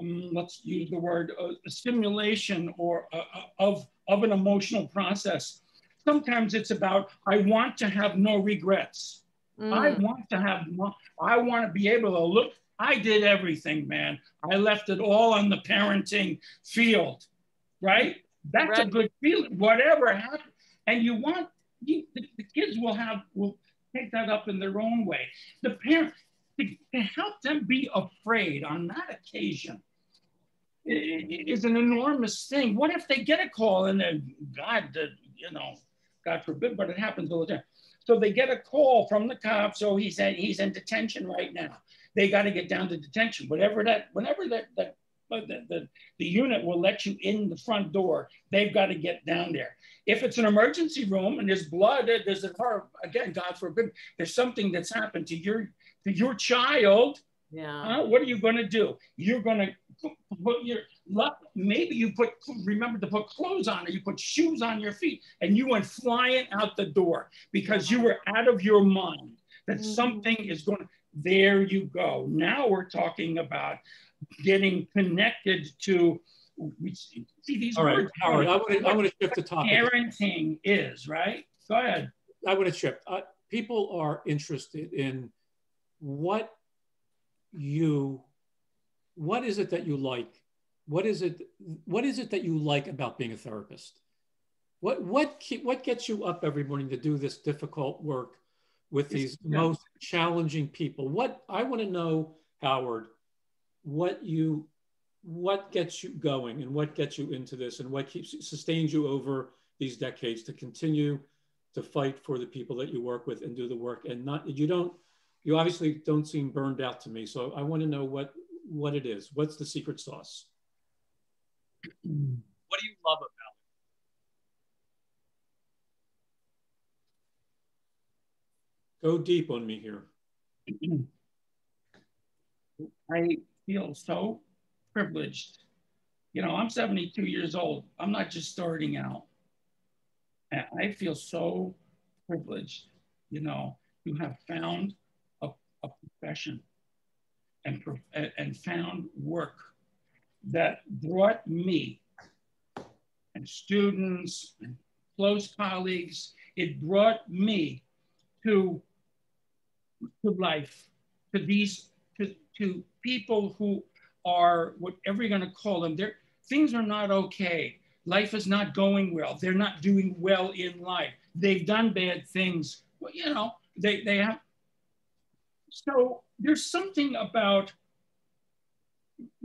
S3: um, let's use the word uh, stimulation or uh, uh, of of an emotional process. Sometimes it's about I want to have no regrets. Mm. I want to have I want to be able to look. I did everything, man. I left it all on the parenting field, right? That's right. a good feeling. Whatever happens, and you want you, the, the kids will have will take that up in their own way. The parents to, to help them be afraid on that occasion is an enormous thing. What if they get a call and then God, you know, God forbid, but it happens all the time. So they get a call from the cops. So he's in, he's in detention right now. They got to get down to detention. Whatever that, whenever that, that the, the, the unit will let you in the front door. They've got to get down there. If it's an emergency room and there's blood, there's a car, again, God forbid, there's something that's happened to your to your child.
S4: Yeah.
S3: what are you going to do? You're going to put your maybe you put remember to put clothes on or you put shoes on your feet and you went flying out the door because you were out of your mind that mm-hmm. something is going to there you go now we're talking about getting connected to see these
S1: All right, words. Howard, I want to I want to shift the topic.
S3: Parenting is right. Go ahead.
S1: I want to shift. Uh, people are interested in what you, what is it that you like? What is it? What is it that you like about being a therapist? What what what gets you up every morning to do this difficult work with these most challenging people? What I want to know, Howard what you what gets you going and what gets you into this and what keeps sustains you over these decades to continue to fight for the people that you work with and do the work and not you don't you obviously don't seem burned out to me. So i want to know what what it is. What's the secret sauce?
S5: What do you love about
S1: it? Go deep on me here. (clears throat)
S3: I feel so privileged. You know, I'm 72 years old. I'm not just starting out. And I feel so privileged, you know, to have found a, a profession and, and found work that brought me and students and close colleagues, it brought me to, to life, to these, to, to people who are whatever you're going to call them, they're, things are not okay. Life is not going well. They're not doing well in life. They've done bad things. Well, you know, they, they have. So there's something about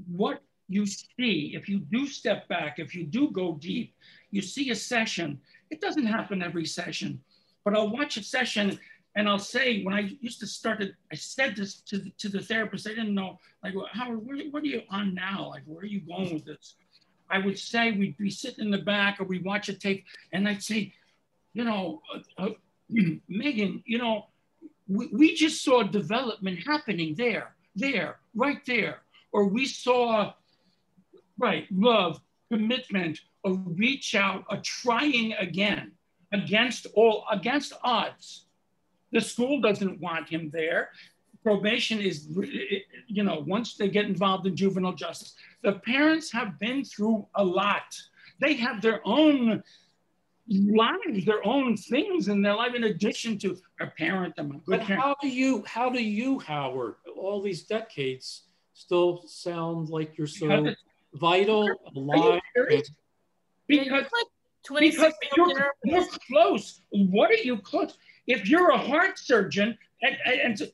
S3: what you see. If you do step back, if you do go deep, you see a session. It doesn't happen every session, but I'll watch a session and I'll say, when I used to start it, I said this to the, to the therapist, I didn't know, like, Howard, what are you on now? Like, where are you going with this? I would say, we'd be sitting in the back or we watch a tape, and I'd say, you know, uh, uh, (clears throat) Megan, you know, we, we just saw development happening there, there, right there. Or we saw, right, love, commitment, a reach out, a trying again against all, against odds the school doesn't want him there. Probation is, you know, once they get involved in juvenile justice, the parents have been through a lot. They have their own lives, their own things in their life, in addition to a parent. I'm a good
S1: but
S3: parent.
S1: how do you, how do you, Howard, all these decades, still sound like you're so vital, alive?
S3: Because, because you're, you're close. What are you close? If you're a heart surgeon, and, and, and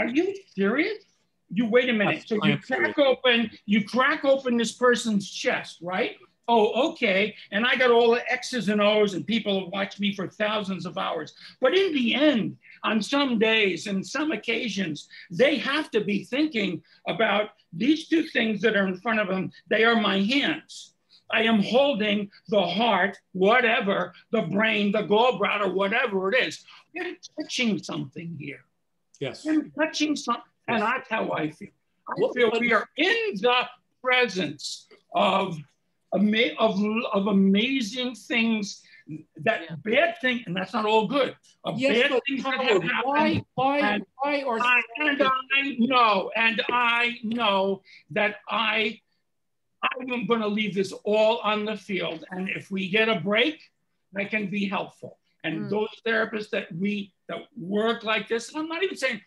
S3: are you serious? You wait a minute. So you crack open, you crack open this person's chest, right? Oh, okay. And I got all the X's and O's, and people have watched me for thousands of hours. But in the end, on some days and some occasions, they have to be thinking about these two things that are in front of them. They are my hands. I am holding the heart, whatever, the brain, the gallbladder, whatever it is. I'm touching something here.
S1: Yes.
S3: I'm touching something. And that's how I feel. I feel we are in the presence of, of, of amazing things that yeah. bad thing, and that's not all good.
S1: Of yes, bad things that have happened. Why, why,
S3: and
S1: why
S3: are I, and I know, and I know that I I'm going to leave this all on the field. And if we get a break, that can be helpful. And mm. those therapists that we that work like this, and I'm not even saying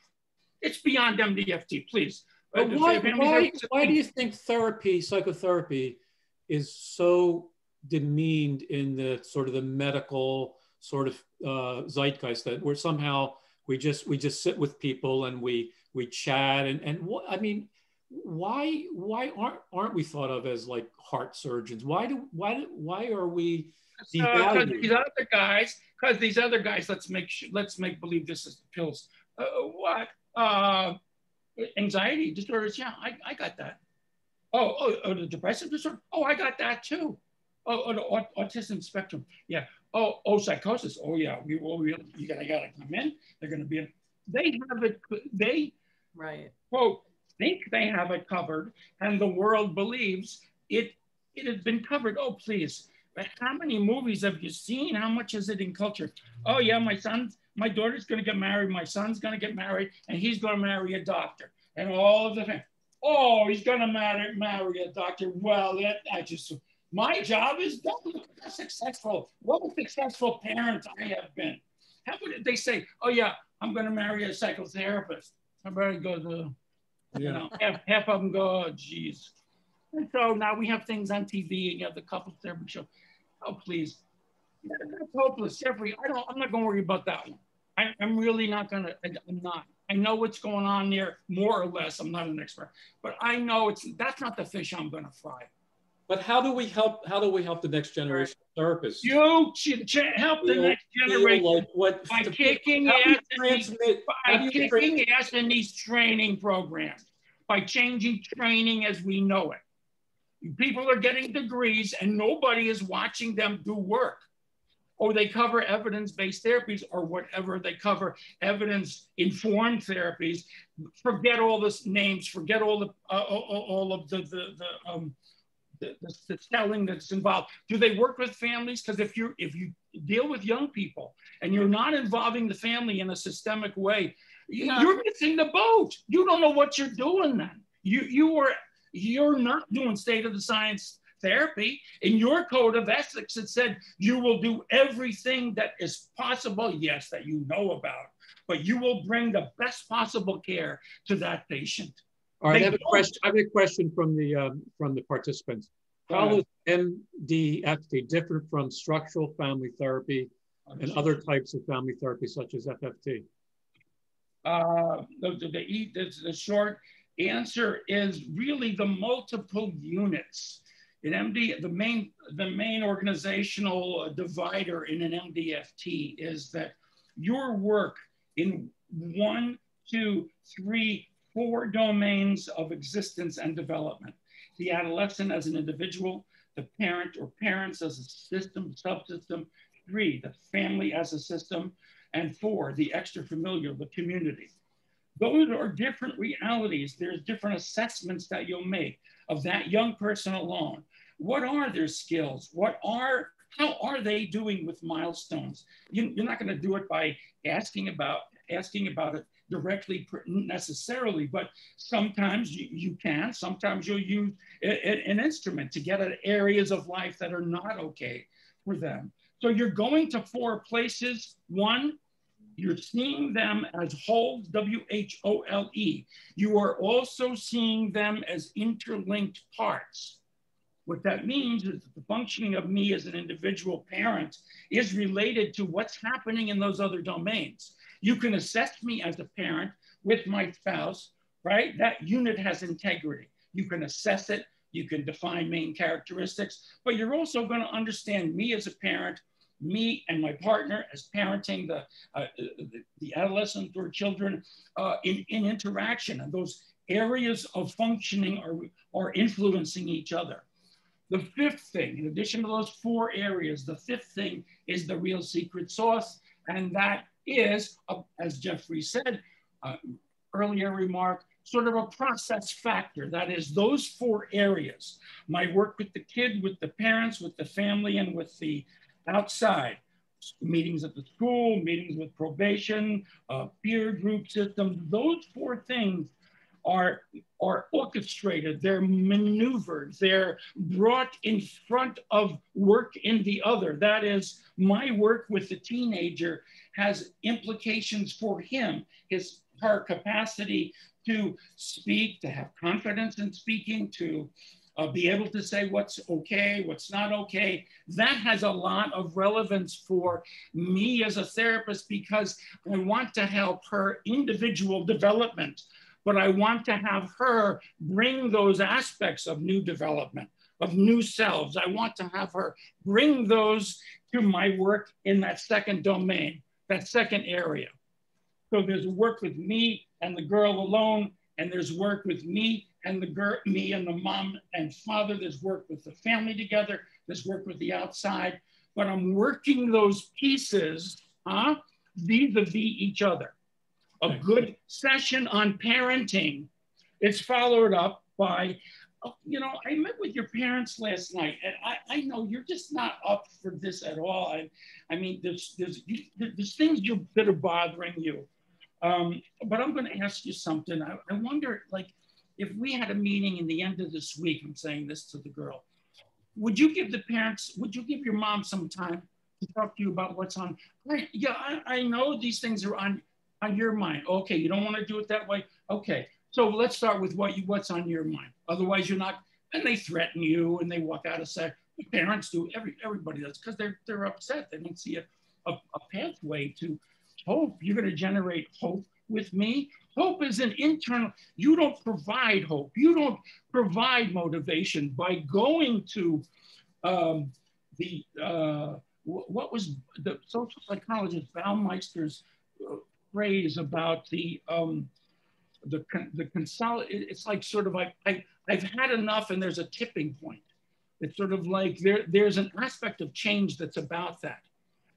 S3: it's beyond MDFT, please.
S1: But why, why, why do you think therapy, psychotherapy, is so demeaned in the sort of the medical sort of uh, zeitgeist that we're somehow we just we just sit with people and we we chat and and what I mean why why aren't aren't we thought of as like heart surgeons? Why do why do, why are we
S3: because these other guys, because these other guys, let's make let's make believe this is the pills. Uh, what uh, anxiety disorders? Yeah, I, I got that. Oh, oh, oh, the depressive disorder. Oh, I got that too. Oh, oh the autism spectrum. Yeah. Oh, oh, psychosis. Oh, yeah. We will. We, you gotta gotta come in. They're gonna be. In. They have it. They
S4: right.
S3: Quote think they have it covered and the world believes it, it has been covered. Oh, please. But how many movies have you seen? How much is it in culture? Oh, yeah, my son, my daughter's going to get married. My son's going to get married and he's going to marry a doctor. And all of the family, oh, he's going to marry, marry a doctor. Well, that, I just, my job is done. Look how successful, what a successful parent I have been. How would they say, oh, yeah, I'm going to marry a psychotherapist? Somebody goes, uh, yeah. You know, half, half of them go, oh, geez. And so now we have things on TV and you have the couples therapy show. Oh, please. That's hopeless. Jeffrey, I don't, I'm not going to worry about that one. I, am really not going to, I'm not. I know what's going on there, more or less. I'm not an expert, but I know it's, that's not the fish I'm going to fry.
S1: But how do we help? How do we help the next generation of therapists?
S3: You should help the next generation like what, by kicking ass, these, by kicking ass in these training programs, by changing training as we know it. People are getting degrees and nobody is watching them do work. Or they cover evidence-based therapies or whatever they cover evidence-informed therapies. Forget all the names, forget all the uh, all, all of the, the, the um, the, the, selling that's involved. Do they work with families? Because if you if you deal with young people and you're not involving the family in a systemic way, yeah. you're missing the boat. You don't know what you're doing then. You you are you're not doing state of the science therapy. In your code of ethics, it said you will do everything that is possible, yes, that you know about, but you will bring the best possible care to that patient.
S1: All right, I have a question. I have a question from the um, from the participants. How is MDFT different from structural family therapy and other types of family therapy, such as FFT?
S3: Uh, the, the, the, the short answer is really the multiple units. In MD, the main the main organizational divider in an MDFT is that your work in one, two, three, four domains of existence and development. The adolescent as an individual, the parent or parents as a system, subsystem, three, the family as a system, and four, the extrafamilial, the community. Those are different realities. There's different assessments that you'll make of that young person alone. What are their skills? What are, how are they doing with milestones? You, are not gonna do it by asking about, asking about it directly necessarily, but sometimes you, you can. Sometimes you'll use a, a, an instrument to get at areas of life that are not okay for them. So you're going to four places. One, you're seeing them as whole, W H O L E. You are also seeing them as interlinked parts. What that means is that the functioning of me as an individual parent is related to what's happening in those other domains. You can assess me as a parent with my spouse, right? That unit has integrity. You can assess it, you can define main characteristics, but you're also going to understand me as a parent, me and my partner as parenting the, uh, the, the, adolescent or children uh, in, in interaction. And those areas of functioning are, are influencing each other. The fifth thing, in addition to those four areas, the fifth thing is the real secret sauce. And that is, uh, as Jeffrey said, uh, earlier remark, sort of a process factor. That is those four areas, my work with the kid, with the parents, with the family, and with the outside. Meetings at the school, meetings with probation, uh, peer group system, those four things are, are orchestrated, they're maneuvered, they're brought in front of work in the other. That is, my work with the teenager has implications for him, his her capacity to speak, to have confidence in speaking, to uh, be able to say what's okay, what's not okay. That has a lot of relevance for me as a therapist because I want to help her individual development, but I want to have her bring those aspects of new development, of new selves. I want to have her bring those to my work in that second domain, that second area. So there's work with me and the girl alone, and there's work with me and the girl, me and the mom and father. There's work with the family together. There's work with the outside. But I'm working those pieces, huh, vis-a-vis each other. A good session on parenting. It's followed up by, oh, you know, I met with your parents last night, and I, I know you're just not up for this at all. I, I mean, there's, there's, there's things you, that are bothering you. Um, but I'm going to ask you something. I, I wonder, like, if we had a meeting in the end of this week, I'm saying this to the girl, would you give the parents, would you give your mom some time to talk to you about what's on? Right, yeah, I, I know these things are on on your mind. Okay, you don't want to do it that way. Okay, so let's start with what you what's on your mind. Otherwise, you're not. And they threaten you, and they walk out of sight. Parents do. Every everybody does because they're they're upset. They don't see a, a, a pathway to hope. You're going to generate hope with me. Hope is an internal, you don't provide hope. You don't provide motivation by going to um, the, uh, what was the social psychologist Baumeister's uh, phrase about the, um, the, the consolidate, it's like sort of like, I, I've had enough and there's a tipping point. It's sort of like there, there's an aspect of change that's about that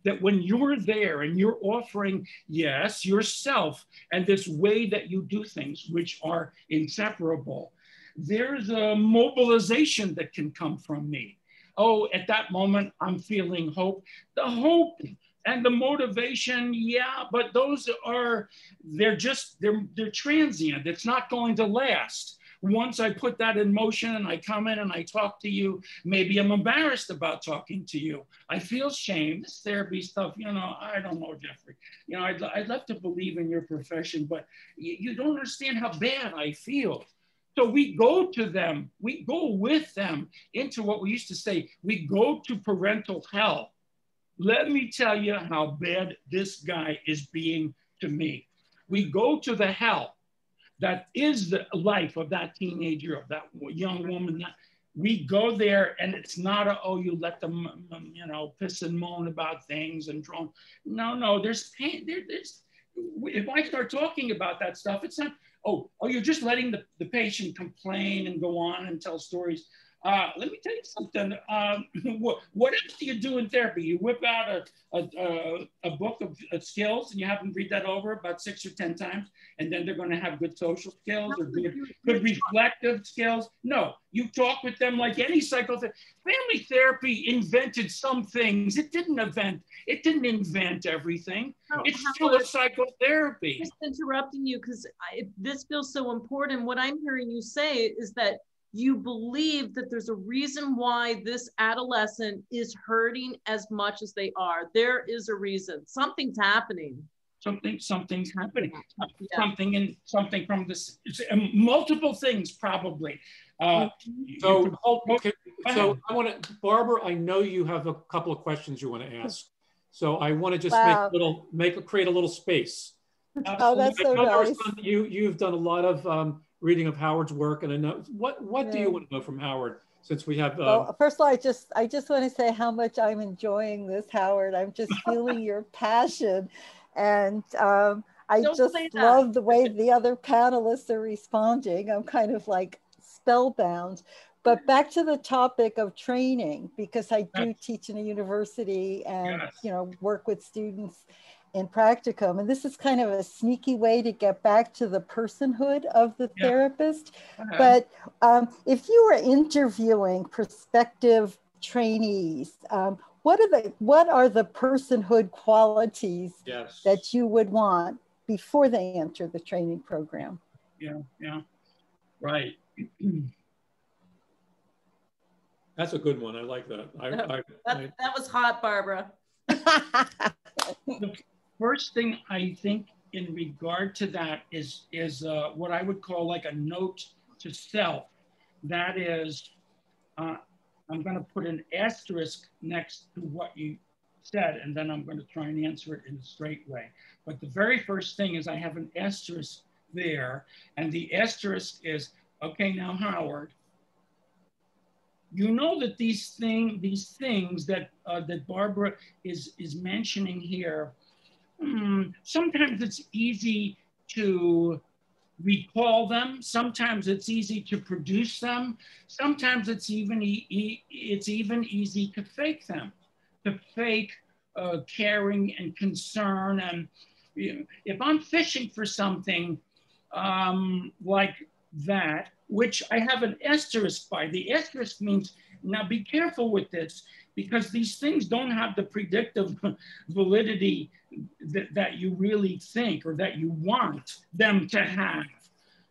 S3: that when you're there and you're offering, yes, yourself and this way that you do things, which are inseparable, there's a mobilization that can come from me. Oh, at that moment, I'm feeling hope. The hope and the motivation, yeah, but those are, they're just, they're, they're transient. It's not going to last once I put that in motion and I come in and I talk to you, maybe I'm embarrassed about talking to you. I feel shame. This therapy stuff, you know, I don't know, Jeffrey. You know, I'd, I'd love to believe in your profession, but you, you don't understand how bad I feel. So we go to them, we go with them into what we used to say, we go to parental hell. Let me tell you how bad this guy is being to me. We go to the hell that is the life of that teenager, of that young woman. That we go there and it's not a, oh, you let them, um, you know, piss and moan about things and drunk. No, no, there's pain. There, there's, if I start talking about that stuff, it's not, oh, oh, you're just letting the, the patient complain and go on and tell stories. Uh, let me tell you something. Um, (laughs) what, what else do you do in therapy? You whip out a, a, a, book of, of, skills and you have them read that over about six or 10 times, and then they're going to have good social skills or good, good reflective skills. No, you talk with them like any psychotherapy. Family therapy invented some things. It didn't invent, it didn't invent everything. it's still a psychotherapy.
S4: Just interrupting you because this feels so important. What I'm hearing you say is that you believe that there's a reason why this adolescent is hurting as much as they are. There is a reason. Something's happening.
S3: Something, something's happening. Yeah. Something and something from this. Um, multiple things probably. Uh,
S1: so, okay. So I want to, Barbara. I know you have a couple of questions you want to ask. So I want to just wow. make a little, make a create a little space.
S2: oh, that's so nice.
S1: You you've done a lot of um, reading of Howard's work, and I know what what yeah. do you want to know from Howard? Since we have,
S2: uh, well, first of all, I just I just want to say how much I'm enjoying this, Howard. I'm just (laughs) feeling your passion, and um, I Don't just love the way the other panelists are responding. I'm kind of like spellbound. but back to the topic of training, because I do teach in a university and yes. you know work with students in practicum. And this is kind of a sneaky way to get back to the personhood of the yeah. therapist. Uh-huh. But um, if you were interviewing prospective trainees, um, what are the what are the personhood qualities
S3: yes.
S2: that you would want before they enter the training program?
S3: Yeah, yeah, right. (clears throat)
S1: That's a good one. I like that. I, I,
S4: that, I, that was hot, Barbara. (laughs) (laughs)
S3: first thing I think in regard to that is is uh, what I would call like a note to self. That is, uh, I'm going to put an asterisk next to what you said, and then I'm going to try and answer it in a straight way. But the very first thing is I have an asterisk there, and the asterisk is, okay, now Howard, you know that these thing, these things that uh, that Barbara is is mentioning here, hmm, sometimes it's easy to recall them. Sometimes it's easy to produce them. Sometimes it's even e e it's even easy to fake them, to fake uh, caring and concern. And you know, if I'm fishing for something um, like that, which I have an asterisk by. The asterisk means, now be careful with this, because these things don't have the predictive (laughs) validity that, that you really think or that you want them to have.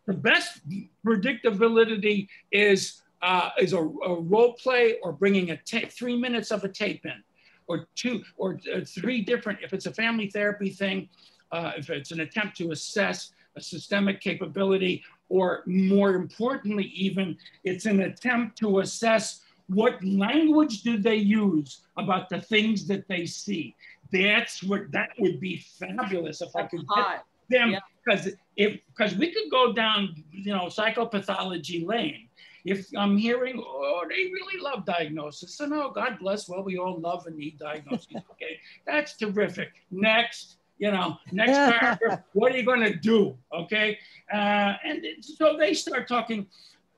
S3: The best predictive validity is, uh, is a, a, role play or bringing a three minutes of a tape in or two or uh, three different, if it's a family therapy thing, uh, if it's an attempt to assess a systemic capability, or more importantly, even, it's an attempt to assess what language do they use about the things that they see. That's what that would be fabulous if I could get them because yeah. if because we could go down you know psychopathology lane. If I'm hearing oh they really love diagnosis, so no, God bless. Well, we all love and need diagnosis. (laughs) okay, that's terrific. Next you know, next paragraph, (laughs) what are you going to do? Okay. Uh, and so they start talking.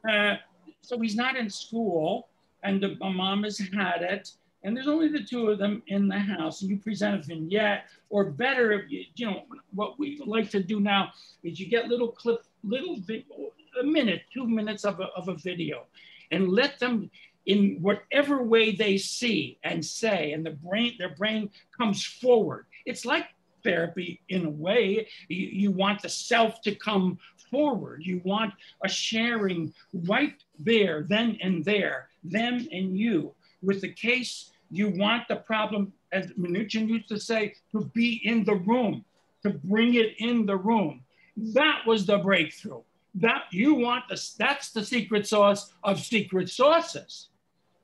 S3: Uh, so he's not in school, and the, my mom has had it, and there's only the two of them in the house. And you present a vignette, or better, you, you know, what we like to do now is you get little clip, little, a minute, two minutes of a, of a video, and let them in whatever way they see and say, and the brain, their brain comes forward. It's like therapy in a way. You, you want the self to come forward. You want a sharing right there, then and there, them and you. With the case, you want the problem, as Minuchin used to say, to be in the room, to bring it in the room. That was the breakthrough. That you want the, that's the secret sauce of secret sauces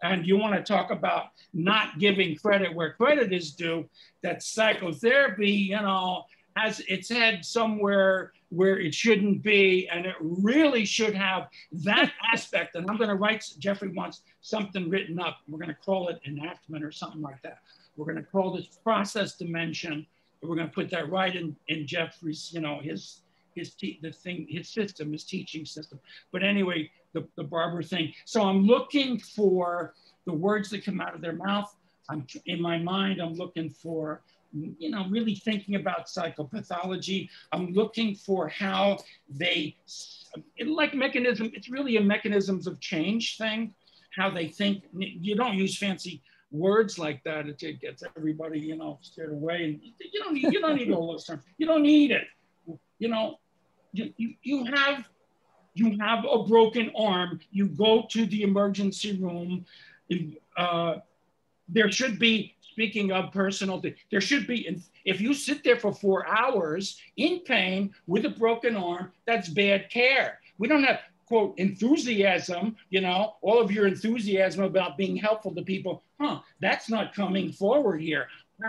S3: and you want to talk about not giving credit where credit is due, that psychotherapy, you know, has its head somewhere where it shouldn't be, and it really should have that (laughs) aspect. And I'm going to write, Jeffrey wants something written up. We're going to call it enactment or something like that. We're going to call this process dimension. We're going to put that right in, in Jeffrey's, you know, his his the thing, his system, his teaching system. But anyway, the, the Barbara thing. So I'm looking for the words that come out of their mouth. I'm in my mind, I'm looking for, you know, really thinking about psychopathology. I'm looking for how they, like mechanism, it's really a mechanisms of change thing, how they think. You don't use fancy words like that. It gets everybody, you know, scared away. You don't need, you don't need all those terms. You don't need it. You know, you, you, you have you have a broken arm, you go to the emergency room. Uh, there should be, speaking of personal, there should be, if you sit there for four hours in pain with a broken arm, that's bad care. We don't have, quote, enthusiasm, you know, all of your enthusiasm about being helpful to people. Huh, that's not coming forward here.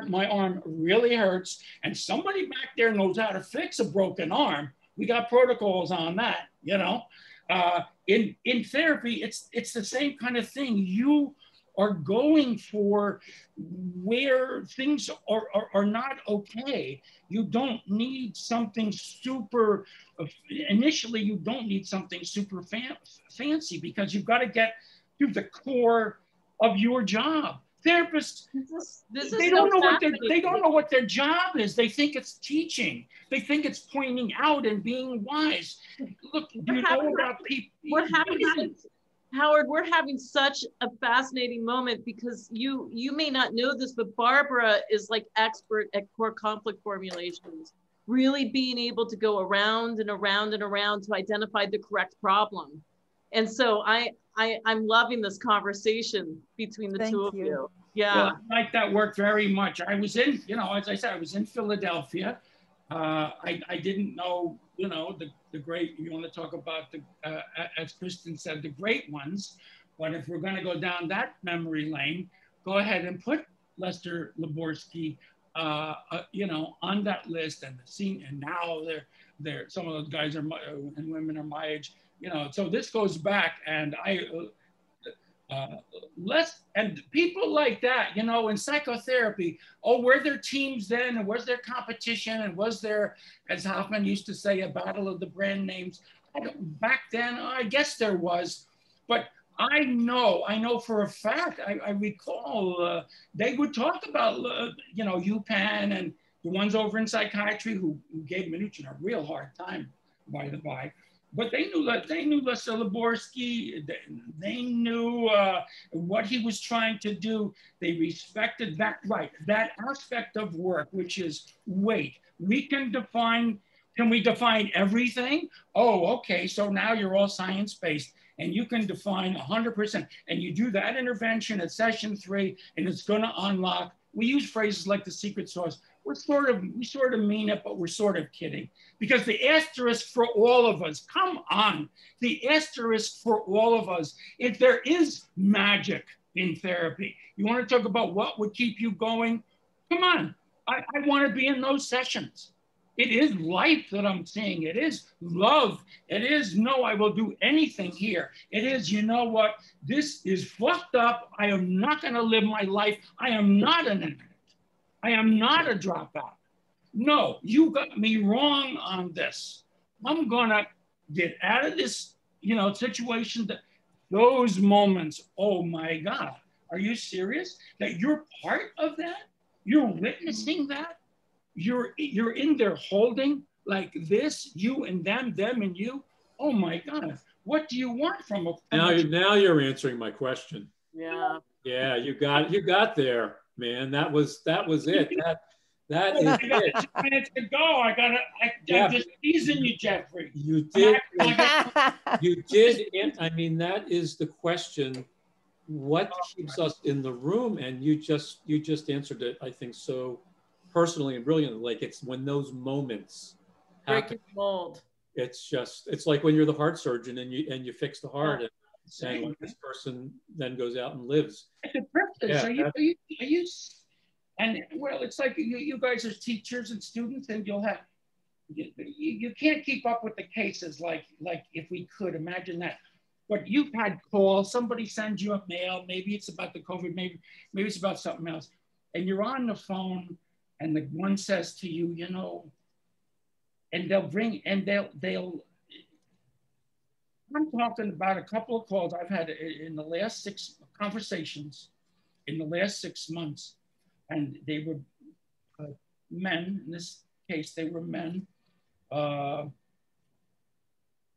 S3: My arm really hurts, and somebody back there knows how to fix a broken arm we got protocols on that, you know. Uh, in in therapy, it's it's the same kind of thing. You are going for where things are, are, are, not okay. You don't need something super, uh, initially, you don't need something super fan, fancy because you've got to get to the core of your job. Therapists,
S4: This is, this
S3: they don't
S4: so
S3: know what their they don't know what their job is. They think it's teaching. They think it's pointing out and being wise. Look,
S4: We're
S3: you know about people?
S4: we're having Howard, we're having such a fascinating moment because you you may not know this, but Barbara is like expert at core conflict formulations, really being able to go around and around and around to identify the correct problem. And so I I I'm loving this conversation between the
S2: Thank
S4: two of
S2: you.
S4: you. Yeah.
S3: Well, I like that work very much. I was in, you know, as I said, I was in Philadelphia. Uh, I, I didn't know, you know, the, the great, you want to talk about the, uh, as Kristen said, the great ones. But if we're going to go down that memory lane, go ahead and put Lester Luborsky, uh, uh, you know, on that list. And the scene, and now they're, they're, some of those guys are, my, and women are my age, you know. So this goes back, and I, uh, less and people like that, you know, in psychotherapy, oh, were there teams then, and was there competition, and was there, as Hoffman used to say, a battle of the brand names? Back then, I guess there was, but I know, I know for a fact, I, I recall uh, they would talk about, uh, you know, UPenn and the ones over in psychiatry who, who gave Minuchin a real hard time, by the by but they knew that they knew Luborsky. They, they knew uh, what he was trying to do. They respected that right, that aspect of work, which is wait, we can define. Can we define everything? Oh, okay. So now you're all science based, and you can define 100%. And you do that intervention at session three, and it's going to unlock. We use phrases like the secret sauce we're sort of we sort of mean it, but we're sort of kidding. Because the asterisk for all of us, come on, the asterisk for all of us, if there is magic in therapy, you want to talk about what would keep you going? Come on, I, I want to be in those sessions. It is life that I'm seeing. It is love. It is no, I will do anything here. It is, you know what? This is fucked up. I am not going to live my life. I am not an. I am not a dropout. No, you got me wrong on this. I'm gonna get out of this, you know, situation that those moments, oh my God, are you serious? That you're part of that? You're witnessing that? You're you're in there holding like this, you and them, them and you. Oh my God. What do you want from a
S1: Now, now you're answering my question.
S4: Yeah.
S1: Yeah, you got you got there, man. That was that was it. (laughs) That that
S3: Oh, I got
S1: it.
S3: two minutes to go. I gotta I,
S1: Yeah.
S3: I'm just teasing you, Jeffrey.
S1: You did. (laughs) You did. And I mean, that is the question. What keeps us in the room? And you just you just answered it. I think so personally and brilliantly. Like it's when those moments happen.
S4: Breaking mold.
S1: It's just it's like when you're the heart surgeon and you and you fix the heart and,
S3: Same.
S1: and this person then goes out and lives.
S3: the
S1: Yeah,
S3: are, you, are, you, are you, and well, it's like you, you guys are teachers and students, and you'll have, you, you you can't keep up with the cases like like if we could imagine that. But you've had calls, somebody sends you a mail, maybe it's about the COVID, maybe maybe it's about something else, and you're on the phone, and the one says to you, you know, and they'll bring and they'll they'll I'm talking about a couple of calls I've had in the last six conversations in the last six months, and they were uh, men. In this case, they were men, uh,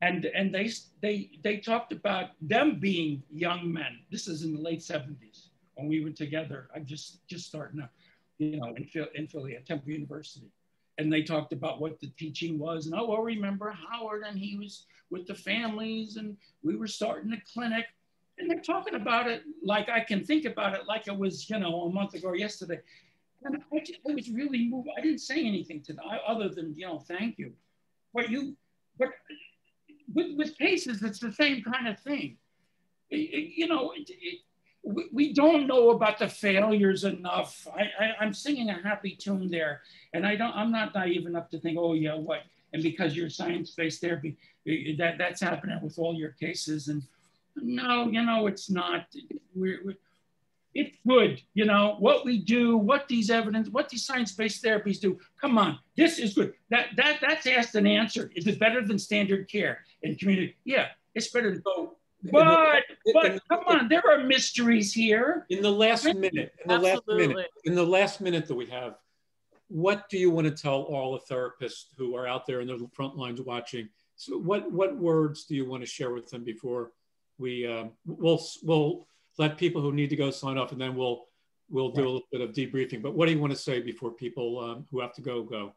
S3: and and they they they talked about them being young men. This is in the late '70s when we were together. I'm just just starting up, you know, in, in Philly at Temple University and they talked about what the teaching was. And oh, well, remember Howard and he was with the families and we were starting a clinic. And they're talking about it like I can think about it like it was, you know, a month ago or yesterday. And I, ju- I was really moved. I didn't say anything to them other than, you know, thank you. But you, but with, with cases, it's the same kind of thing. You know, it, it, we, don't know about the failures enough. I, I'm singing a happy tune there and I don't, I'm not naive enough to think, oh yeah, what? And because you're science-based therapy, that that's happening with all your cases. And no, you know, it's not. We're, we're it's good, you know, what we do, what these evidence, what these science-based therapies do. Come on, this is good. That that that's asked and answered. Is it better than standard care in community? Yeah, it's better.
S1: So,
S3: But but come on, there are mysteries here.
S1: In the last minute, in the Absolutely. last minute, in the last minute that we have, what do you want to tell all the therapists who are out there in the front lines watching? So what what words do you want to share with them before we um, we'll we'll let people who need to go sign off, and then we'll we'll do a little bit of debriefing. But what do you want to say before people um, who have to go go?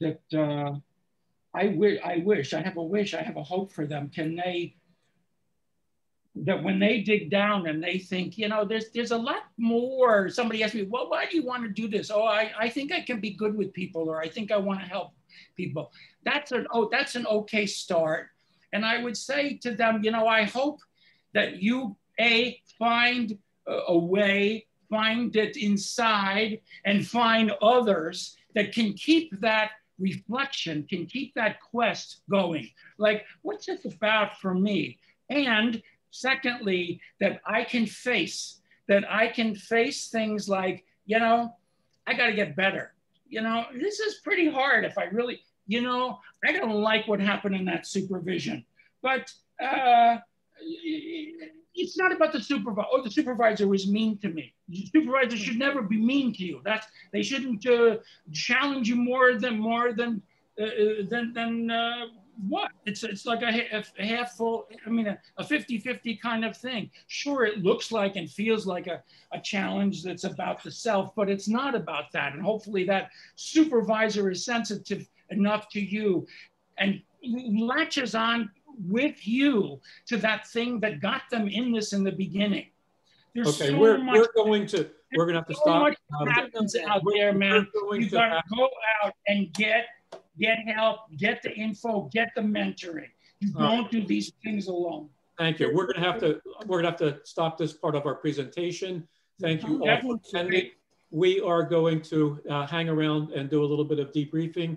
S3: That uh, I wish I wish I have a wish I have a hope for them. Can they? That when they dig down and they think, you know, there's there's a lot more. Somebody asked me, well, why do you want to do this? Oh, I, I think I can be good with people, or I think I want to help people. That's an oh, that's an okay start. And I would say to them, you know, I hope that you a find a way, find it inside, and find others that can keep that reflection, can keep that quest going. Like, what's this about for me? And secondly, that I can face, that I can face things like, you know, I got to get better. You know, this is pretty hard if I really, you know, I don't like what happened in that supervision. But uh, it's not about the supervisor. Oh, the supervisor was mean to me. The supervisor should never be mean to you. That's they shouldn't uh, challenge you more than more than uh, uh than than uh, what? It's it's like a, a half full. I mean, a, a 50-50 kind of thing. Sure, it looks like and feels like a, a challenge that's about the self, but it's not about that. And hopefully, that supervisor is sensitive enough to you and latches on with you to that thing that got them in this in the beginning.
S1: There's okay, so we're, much, we're going to we're gonna have to so stop.
S3: Much um, out there, man. You gotta go out and get get help, get the info, get the mentoring. You don't do these things alone.
S1: Thank you. We're gonna have to we're gonna have to stop this part of our presentation. Thank you all for attending we are going to uh, hang around and do a little bit of debriefing.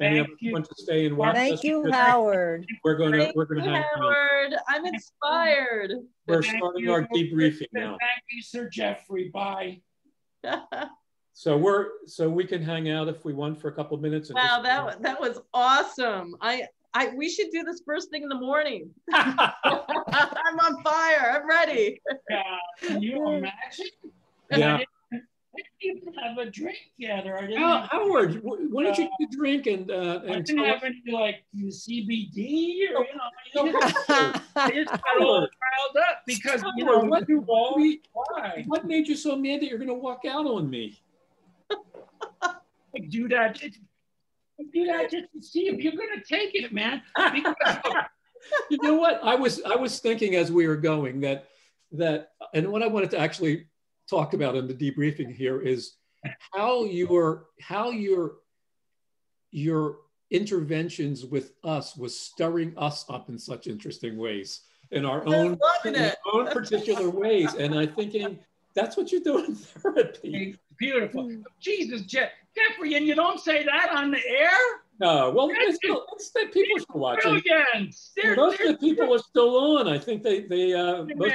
S2: and
S1: you want to stay and watch
S2: Thank
S1: us
S2: you, Howard.
S1: We're going to we're going to hang
S4: Howard. Around. I'm inspired.
S1: We're Thank starting you. our debriefing now.
S3: Thank you, Sir Jeffrey. Bye. (laughs)
S1: so we're so we can hang out if we want for a couple minutes.
S4: wow, that that was awesome. I I, we should do this first thing in the morning. (laughs) (laughs) I'm on fire. I'm ready.
S3: Yeah. Can you (laughs) imagine?
S1: Yeah
S3: didn't even have a drink yet, or I didn't.
S1: Oh, Howard, why don't you uh, drink and uh, and
S3: I didn't have any like CBD or you know, you just, got all riled up because Howard, you know what, you all, why?
S1: What made you so mad that you're going to walk out on me?
S3: I do that. I do that just to see if you're going to take it, man. (laughs)
S1: you know what? I was I was thinking as we were going that that and what I wanted to actually talk about in the debriefing here is how your how your your interventions with us was stirring us up in such interesting ways in our own, in our own particular ways. And I'm thinking that's what you do in (laughs) therapy.
S3: Beautiful. Jesus, Je- Jeffrey, and you don't say that on the air?
S1: No, well, that's, that's the people are watching. Well, most of the people are still on. I think they they uh, most,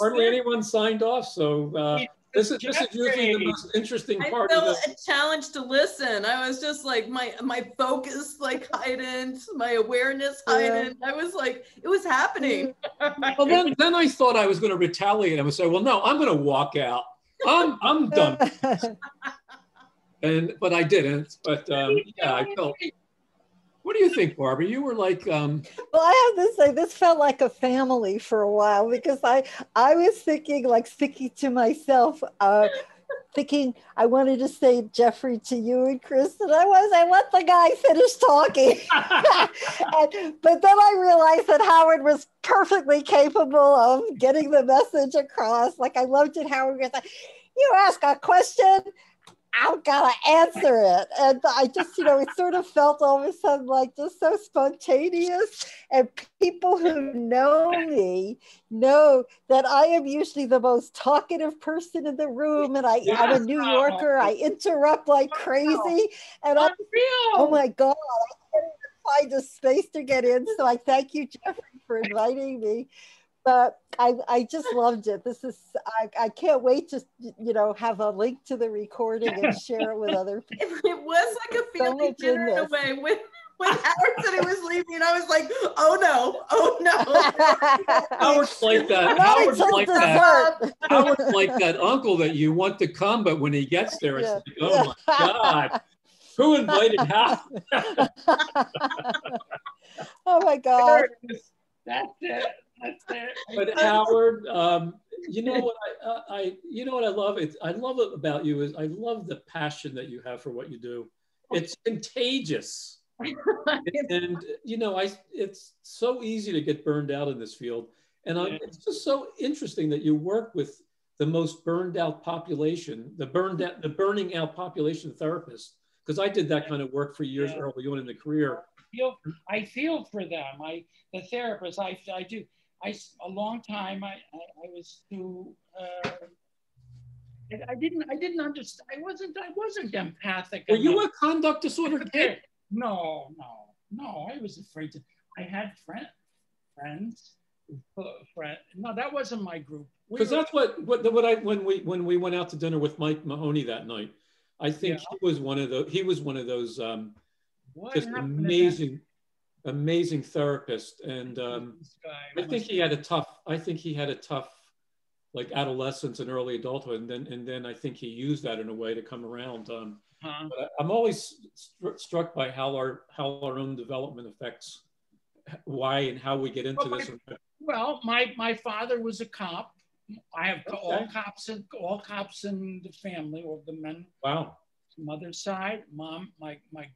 S1: hardly anyone signed off. So uh, this is this is usually the most interesting part.
S4: I felt a challenge to listen. I was just like my my focus like heightened, my awareness heightened. Yeah. I was like, it was happening. (laughs)
S1: well, then then I thought I was going to retaliate. I would say, well, no, I'm going to walk out. I'm I'm done. (laughs) and but I didn't. But um, yeah, I felt. (laughs) What do you think, Barbara? You were like. Um...
S2: Well, I have to say, this felt like a family for a while because I I was thinking, like, thinking to myself. Uh, thinking I wanted to say Jeffrey to you and Chris, and I was, I let the guy finish talking. (laughs) and, but then I realized that Howard was perfectly capable of getting the message across. Like I loved it, Howard was like, you ask a question, I've got to answer it. And I just, you know, it sort of felt all of a sudden like just so spontaneous. And people who know me know that I am usually the most talkative person in the room. And I, yes. I'm a New Yorker. I interrupt like crazy. And I'm, oh my God, I can't even find a space to get in. So I thank you, Jeffrey, for inviting me but I, I just loved it. This is I, I can't wait to you know have a link to the recording and (laughs) share it with other (laughs) people.
S4: It, was like a oh family so dinner in a way with
S5: when Howard said he was leaving, I was like, oh no, oh no. (laughs)
S1: Howard's like that. Howard's like that. Howard's like that uncle that you want to come, but when he gets there, it's yeah. like, oh my God. Who invited Howard?
S2: oh my God.
S3: That's it.
S1: But Howard, um, you know what I, uh, I, you know what I love? It's I love it about you is I love the passion that you have for what you do. It's contagious. (laughs) and you know, I it's so easy to get burned out in this field, and I, it's just so interesting that you work with the most burned out population, the burned out, the burning out population therapist. Because I did that kind of work for years yeah. early on in the career.
S3: I feel, I feel for them. I the therapist. I I do. I a long time. I I, I was too. Uh, I didn't. I didn't understand. I wasn't. I wasn't empathic.
S1: Were you a conduct disorder (laughs) kid?
S3: No, no, no. I was afraid to. I had friend, friends. Friend. No, that wasn't my group.
S1: Because we that's what what what I when we when we went out to dinner with Mike Mahoney that night. I think yeah. he was one of the he was one of those um, just amazing amazing therapist and um, I think he had a tough I think he had a tough like adolescence and early adulthood and then and then I think he used that in a way to come around um, huh. but I'm always st struck by how our how our own development affects why and how we get into
S3: well,
S1: this
S3: my, well my my father was a cop I have okay. all cops in all cops in the family or the men
S1: wow
S3: mother's side mom my my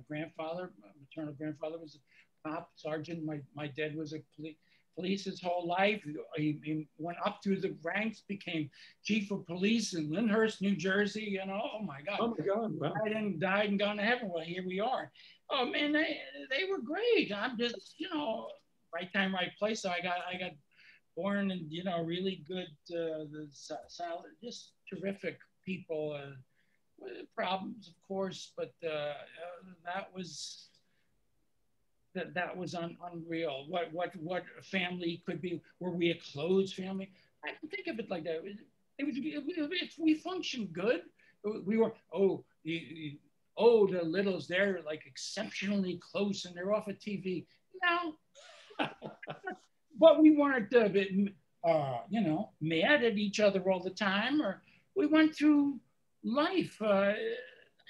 S3: grandfather, maternal grandfather was a cop sergeant. My, my dad was a police, police his whole life. He, he, went up through the ranks, became chief of police in Lyndhurst, New Jersey. You know, oh my God.
S1: Oh my God.
S3: Wow. Died and died and gone to heaven. Well, here we are. Oh man, they, they were great. I'm just, you know, right time, right place. So I got, I got born in, you know, really good, uh, the solid, just terrific people. Uh, problems, of course, but uh, uh, that was that that was un, unreal. What what what family could be? Were we a closed family? I can think of it like that. It, it was if we functioned good. We were oh the, oh the Liddles they're like exceptionally close and they're off of TV. No, (laughs) but we weren't bit uh, you know mad at each other all the time, or we went through life. Uh,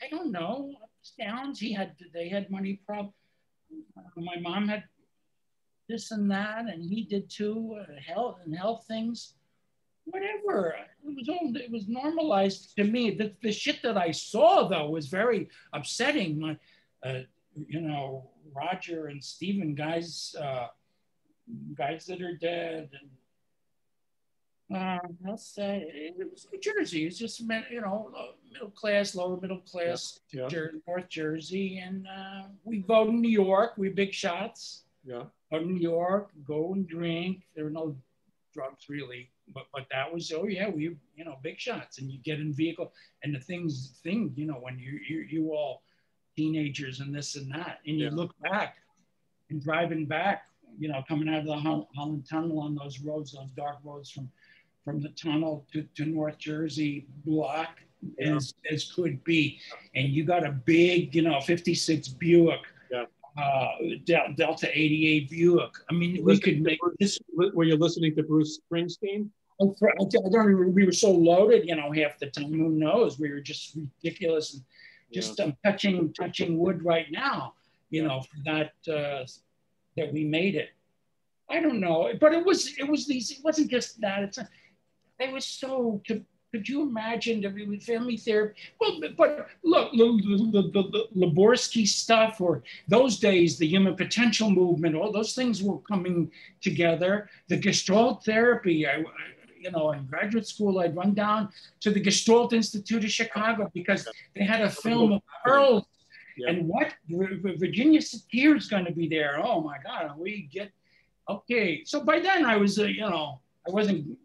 S3: I don't know, downs. He had, they had money problems. My mom had this and that, and he did too. Uh, health and health things, whatever. It was all, it was normalized to me. The, the shit that I saw though was very upsetting. My, uh, you know, Roger and Stephen, guys, uh, guys that are dead, and uh, I'll say it was New Jersey. It's just you know middle class, lower middle class, yeah. Jer- North Jersey, and uh, we vote in New York. We big shots.
S1: Yeah.
S3: Vote in New York, go and drink. There were no drugs really, but but that was oh yeah we you know big shots, and you get in vehicle and the things thing you know when you you you all teenagers and this and that, and you yeah. look back and driving back, you know coming out of the Holland Tunnel on those roads, those dark roads from from the tunnel to, to North Jersey block yeah. as, as could be. And you got a big, you know, 56 Buick, yeah. uh, Delta 88 Buick. I mean, we could make
S1: this. Were you listening to Bruce Springsteen?
S3: I don't remember. We were so loaded, you know, half the time. Who knows? We were just ridiculous and just yeah. um, touching touching wood right now. You know, for that uh, that we made it. I don't know, but it was it was these. It wasn't just that. It's they were so, to, could you imagine the family therapy? Well, but look, the, the, the, the Luborsky stuff, or those days, the human potential movement, all those things were coming together. The Gestalt therapy, I, you know, in graduate school, I'd run down to the Gestalt Institute of Chicago because they had a film of Perls. Yeah. And what Virginia Satir is going to be there. Oh my God, we get okay. So by then I was, uh, you know, I wasn't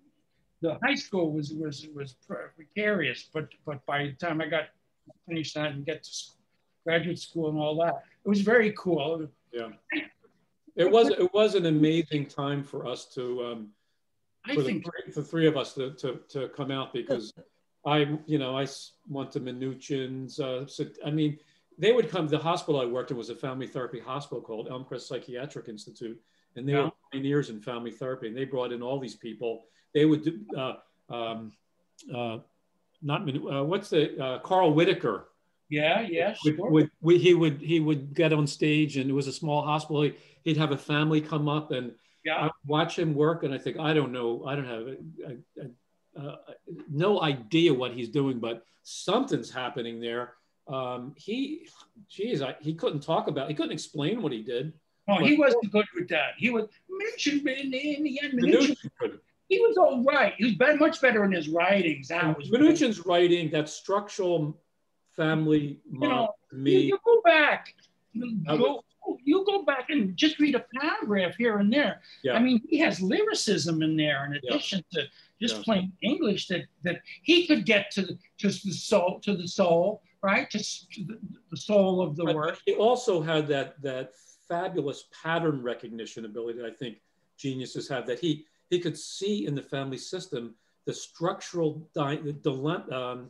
S3: the high school was was was precarious, but but by the time I got finished that and get to graduate school and all that, it was very cool.
S1: Yeah, it was it was an amazing time for us to um, for, the, the three of us to, to to come out because I you know I went to Minuchin's. Uh, I mean, they would come. The hospital I worked in was a family therapy hospital called Elmcrest Psychiatric Institute, and they
S3: Yeah.
S1: were pioneers in family therapy. And they brought in all these people. They would do. Uh, um, uh, not uh, what's the uh, Carl Whitaker
S3: Yeah, yeah,
S1: would,
S3: sure.
S1: would, would- he would he would get on stage and it was a small hospital he, he'd have a family come up and
S3: yeah.
S1: Watch him work and I think I don't know I don't have a, a, a, no idea what he's doing but something's happening there um, he geez I, he couldn't talk about he couldn't explain what he did
S3: Oh, he wasn't good with that. He was Minuchin, in the in the end, Minuchin,
S1: Minuchin could.
S3: He was all right. He was better, much better in his writings. That was
S1: Minuchin's writing that structural family
S3: know,
S1: model to
S3: You,
S1: me
S3: you go back,
S1: I
S3: go, you go back and just read a paragraph here and there.
S1: Yeah.
S3: I mean, he has lyricism in there in
S1: Yeah.
S3: addition to just
S1: Yeah.
S3: plain English that that he could get to the, to the soul to the soul, right? To, to the, the soul of the
S1: But
S3: work.
S1: He also had that that fabulous pattern recognition ability that I think geniuses have. That he he could see in the family system the structural the, um,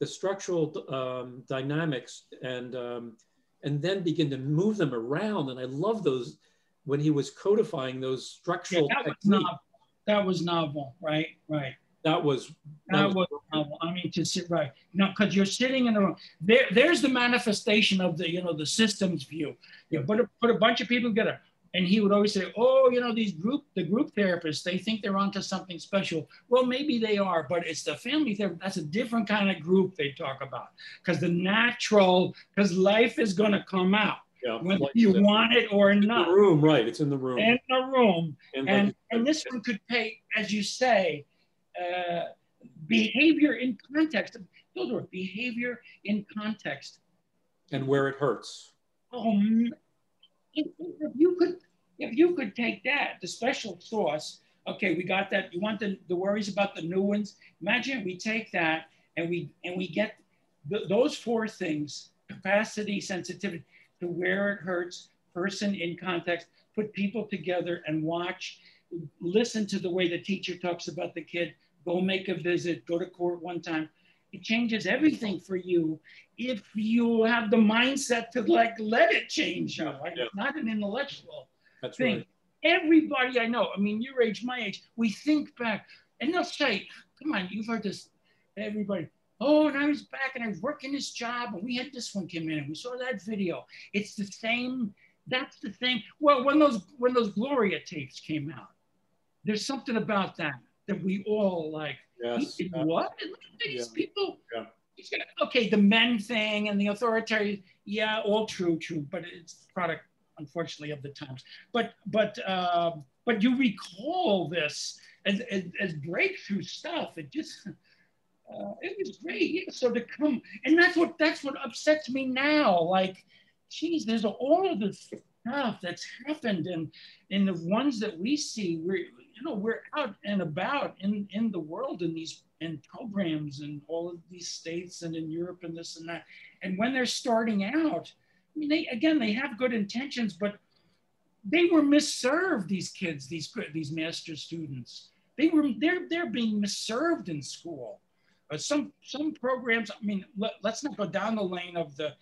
S1: the structural um, dynamics and um, and then begin to move them around. And I love those when he was codifying those
S3: Yeah,
S1: structural
S3: that was
S1: techniques.
S3: novel. That was novel, right? Right.
S1: That was
S3: That was novel. I mean, to sit right now because you're sitting in a room. There, there's the manifestation of the, you know, the systems view. You put a, put a bunch of people together, and he would always say, "Oh, you know, these group, the group therapists, they think they're onto something special. Well, maybe they are, but it's the family therapy. That's a different kind of group they talk about because the natural, because life is going to come out
S1: yeah,
S3: whether you want it or
S1: in the
S3: not
S1: room, right? It's in the room.
S3: in the room."
S1: And,
S3: and
S1: like-
S3: and this one could pay, as you say, uh, behavior in context. Hildor, behavior in context.
S1: and where it hurts.
S3: Um, if, if you could, if you could take that, the special sauce. Okay, we got that. You want the, the worries about the new ones? Imagine we take that and we and we get th- those four things: capacity, sensitivity, to where it hurts, person in context. Put people together and watch. Listen to the way the teacher talks about the kid. Go make a visit. Go to court one time. It changes everything for you if you have the mindset to like let it change you. Right?
S1: Yeah.
S3: It's not an intellectual
S1: That's
S3: thing.
S1: right.
S3: Everybody I know, I mean, your age, my age, we think back and they'll say, come on, you've heard this, everybody. Oh, and I was back and I was working this job and we had this one came in and we saw that video. It's the same, that's the same. Well, when those when those Gloria tapes came out, there's something about that that we all like.
S1: Yes.
S3: Did what? And look at these
S1: Yeah.
S3: people.
S1: Yeah.
S3: Okay, the men thing and the authoritarian, yeah, all true, true, but it's product, unfortunately, of the times. But but uh, but you recall this as, as, as breakthrough stuff. It just uh, it was great. Yeah, so to come and that's what that's what upsets me now. Like, geez, there's all of this stuff that's happened, and and the ones that we see, we're you know we're out and about in in the world in these in programs in all of these states and in Europe and this and that. And when they're starting out, I mean, they again they have good intentions, but they were misserved. These kids, these these master students, they were they're they're being misserved in school. Uh, some some programs. I mean, let, let's not go down the lane of the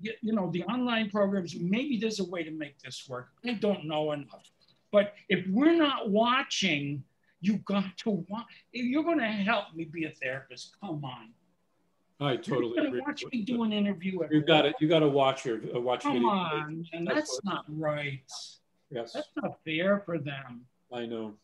S3: you, know the online programs. Maybe there's a way to make this work. I don't know enough. But if we're not watching, you got to watch. If you're going to help me be a therapist, come on.
S1: I totally
S3: You're
S1: agree.
S3: watch me do an interview.
S1: You got it. You got to watch your uh, watch
S3: Come
S1: video.
S3: on, and
S1: That's
S3: that's not right.
S1: Yes,
S3: That's not fair for them.
S1: I know.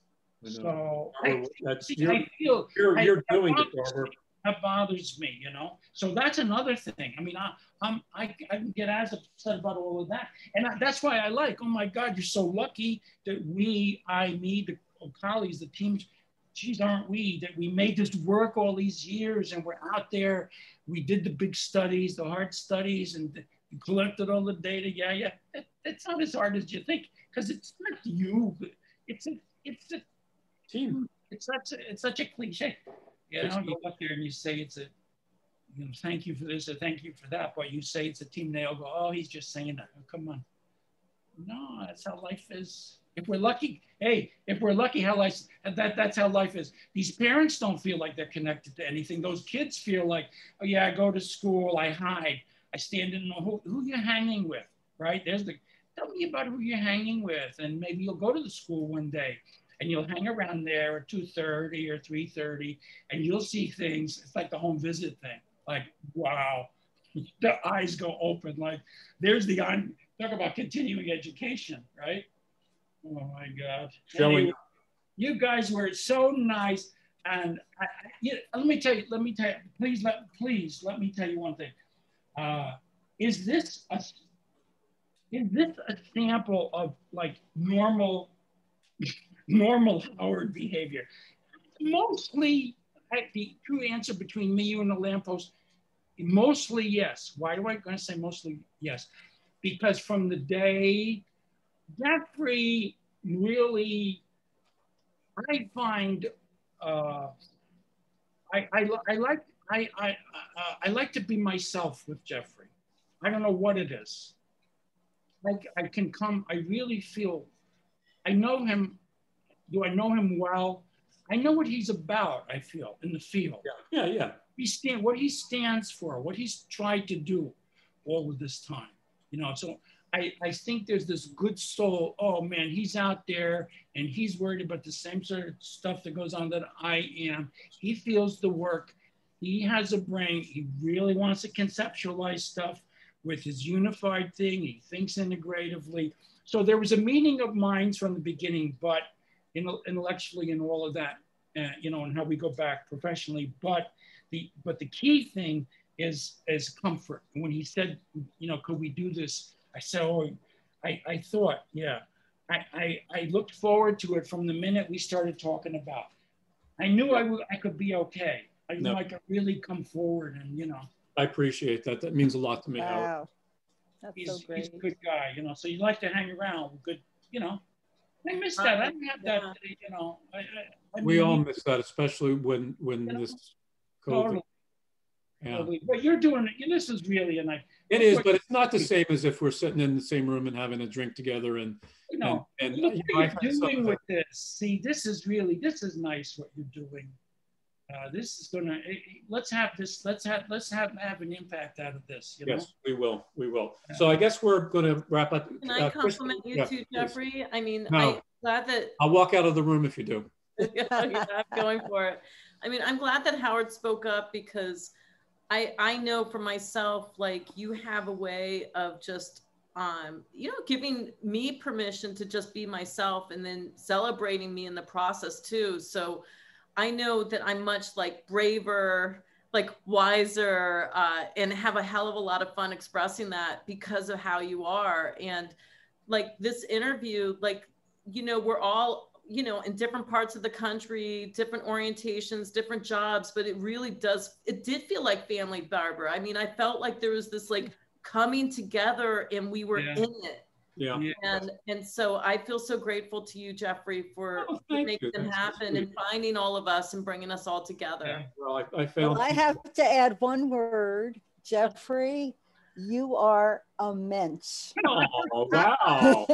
S1: I know.
S3: So I,
S1: that's
S3: see,
S1: you're,
S3: I feel
S1: you're, you're
S3: I
S1: doing it, Barbara.
S3: That bothers me, you know. So that's another thing. I mean, I, I'm I, I can get as upset about all of that, and I, that's why I like. Oh my God, you're so lucky that we, I, me, the colleagues, the teams. Geez, aren't we that we made this work all these years, and we're out there. We did the big studies, the hard studies, and collected all the data. Yeah, yeah. It, it's not as hard as you think because it's not you. It's a, it's a
S1: Team.
S3: it's such a, it's such a cliche. You know, you go up there and you say it's a, you know, thank you for this or thank you for that, but you say it's a team, they'll go, oh, he's just saying that. Oh, come on. No, that's how life is. If we're lucky, hey, if we're lucky, how life that that's how life is. These parents don't feel like they're connected to anything. Those kids feel like, oh yeah, I go to school, I hide. I stand in who, who you're hanging with, right? There's the, tell me about who you're hanging with. And maybe you'll go to the school one day and you'll hang around there at 2.30 or 3.30 and you'll see things. It's like the home visit thing. Like, wow, the eyes go open. Like there's the, on, talk about continuing education, right? Oh my God.
S1: Showing.
S3: Anyway, you guys were so nice. And I, let me tell you, let me tell you, please let, please let me tell you one thing. Uh, is this a, is this a sample of like normal, normal Howard behavior? Mostly, the true answer between me, you, and the lamppost, mostly yes. Why do I going to say mostly yes? Because from the day Jeffrey really, I find, uh, I, I, I like I, I, uh, I like to be myself with Jeffrey. I don't know what it is. Like I can come, I really feel, I know him. Do I know him well? I know what he's about, I feel, in the field.
S1: Yeah, yeah, yeah.
S3: He stand, what he stands for, what he's tried to do all of this time. You know, so I, I think there's this good soul. Oh man, he's out there and he's worried about the same sort of stuff that goes on that I am. He feels the work. He has a brain. He really wants to conceptualize stuff with his unified thing. He thinks integratively. So there was a meeting of minds from the beginning, but intellectually and all of that, uh, you know, and how we go back professionally. But the but the key thing is is comfort. When he said, you know, could we do this? I said, oh, I, I thought, yeah. I, I, I looked forward to it from the minute we started talking about. I knew I, would, I could be okay. I no. I could really come forward and, you know.
S1: I appreciate that. That means a lot to me.
S2: Wow. That's
S3: he's,
S2: so great.
S3: he's a good guy, you know. So you like to hang around with good, you know. I miss uh, that. I didn't that, yeah. you know. I, I, I
S1: we all miss that, especially when when you know, this COVID. Totally.
S3: Yeah. Totally. But you're doing it. This is really a nice.
S1: It is, but it's not the same as if we're sitting in the same room and having a drink together and.
S3: You know, and, and you know, what you're doing with this. See, this is really this is nice what you're doing uh, this is gonna eh, eh, let's have this let's have let's have have an impact out of this you
S1: yes know? we will we will yeah. so i guess we're gonna wrap up
S4: can i uh, compliment you yeah, too jeffrey please. i mean
S1: no,
S4: i'm glad that (laughs)
S1: i'll walk out of the room if you do (laughs)
S4: yeah, i'm going for it i mean i'm glad that howard spoke up because i i know for myself like you have a way of just um, you know, giving me permission to just be myself and then celebrating me in the process too. So I know that I'm much like braver, like wiser, uh, and have a hell of a lot of fun expressing that because of how you are. And like this interview, like, you know, we're all, you know, in different parts of the country, different orientations, different jobs, but it really does, it did feel like family, Barbara. I mean, I felt like there was this like coming together and we were yeah. in it
S1: yeah.
S4: And and so I feel so grateful to you, Jeffrey, for oh, making it happen and finding all of us and bringing us all together. Yeah.
S1: Well, I, I found.
S2: Well, I have to add one word, Jeffrey. You are immense.
S1: Oh, (laughs) wow.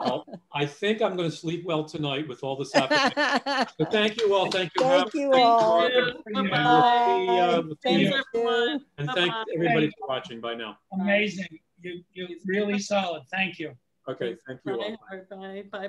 S1: well, (laughs) I think I'm going to sleep well tonight with all this happening. So thank you all. Thank you.
S2: Thank you all.
S1: And,
S2: uh,
S4: Thanks, everyone.
S1: And thank everybody for watching. Bye now.
S3: Amazing. You, you're really solid. Thank you.
S1: Okay. Thank you.
S4: Bye, bye, bye, bye.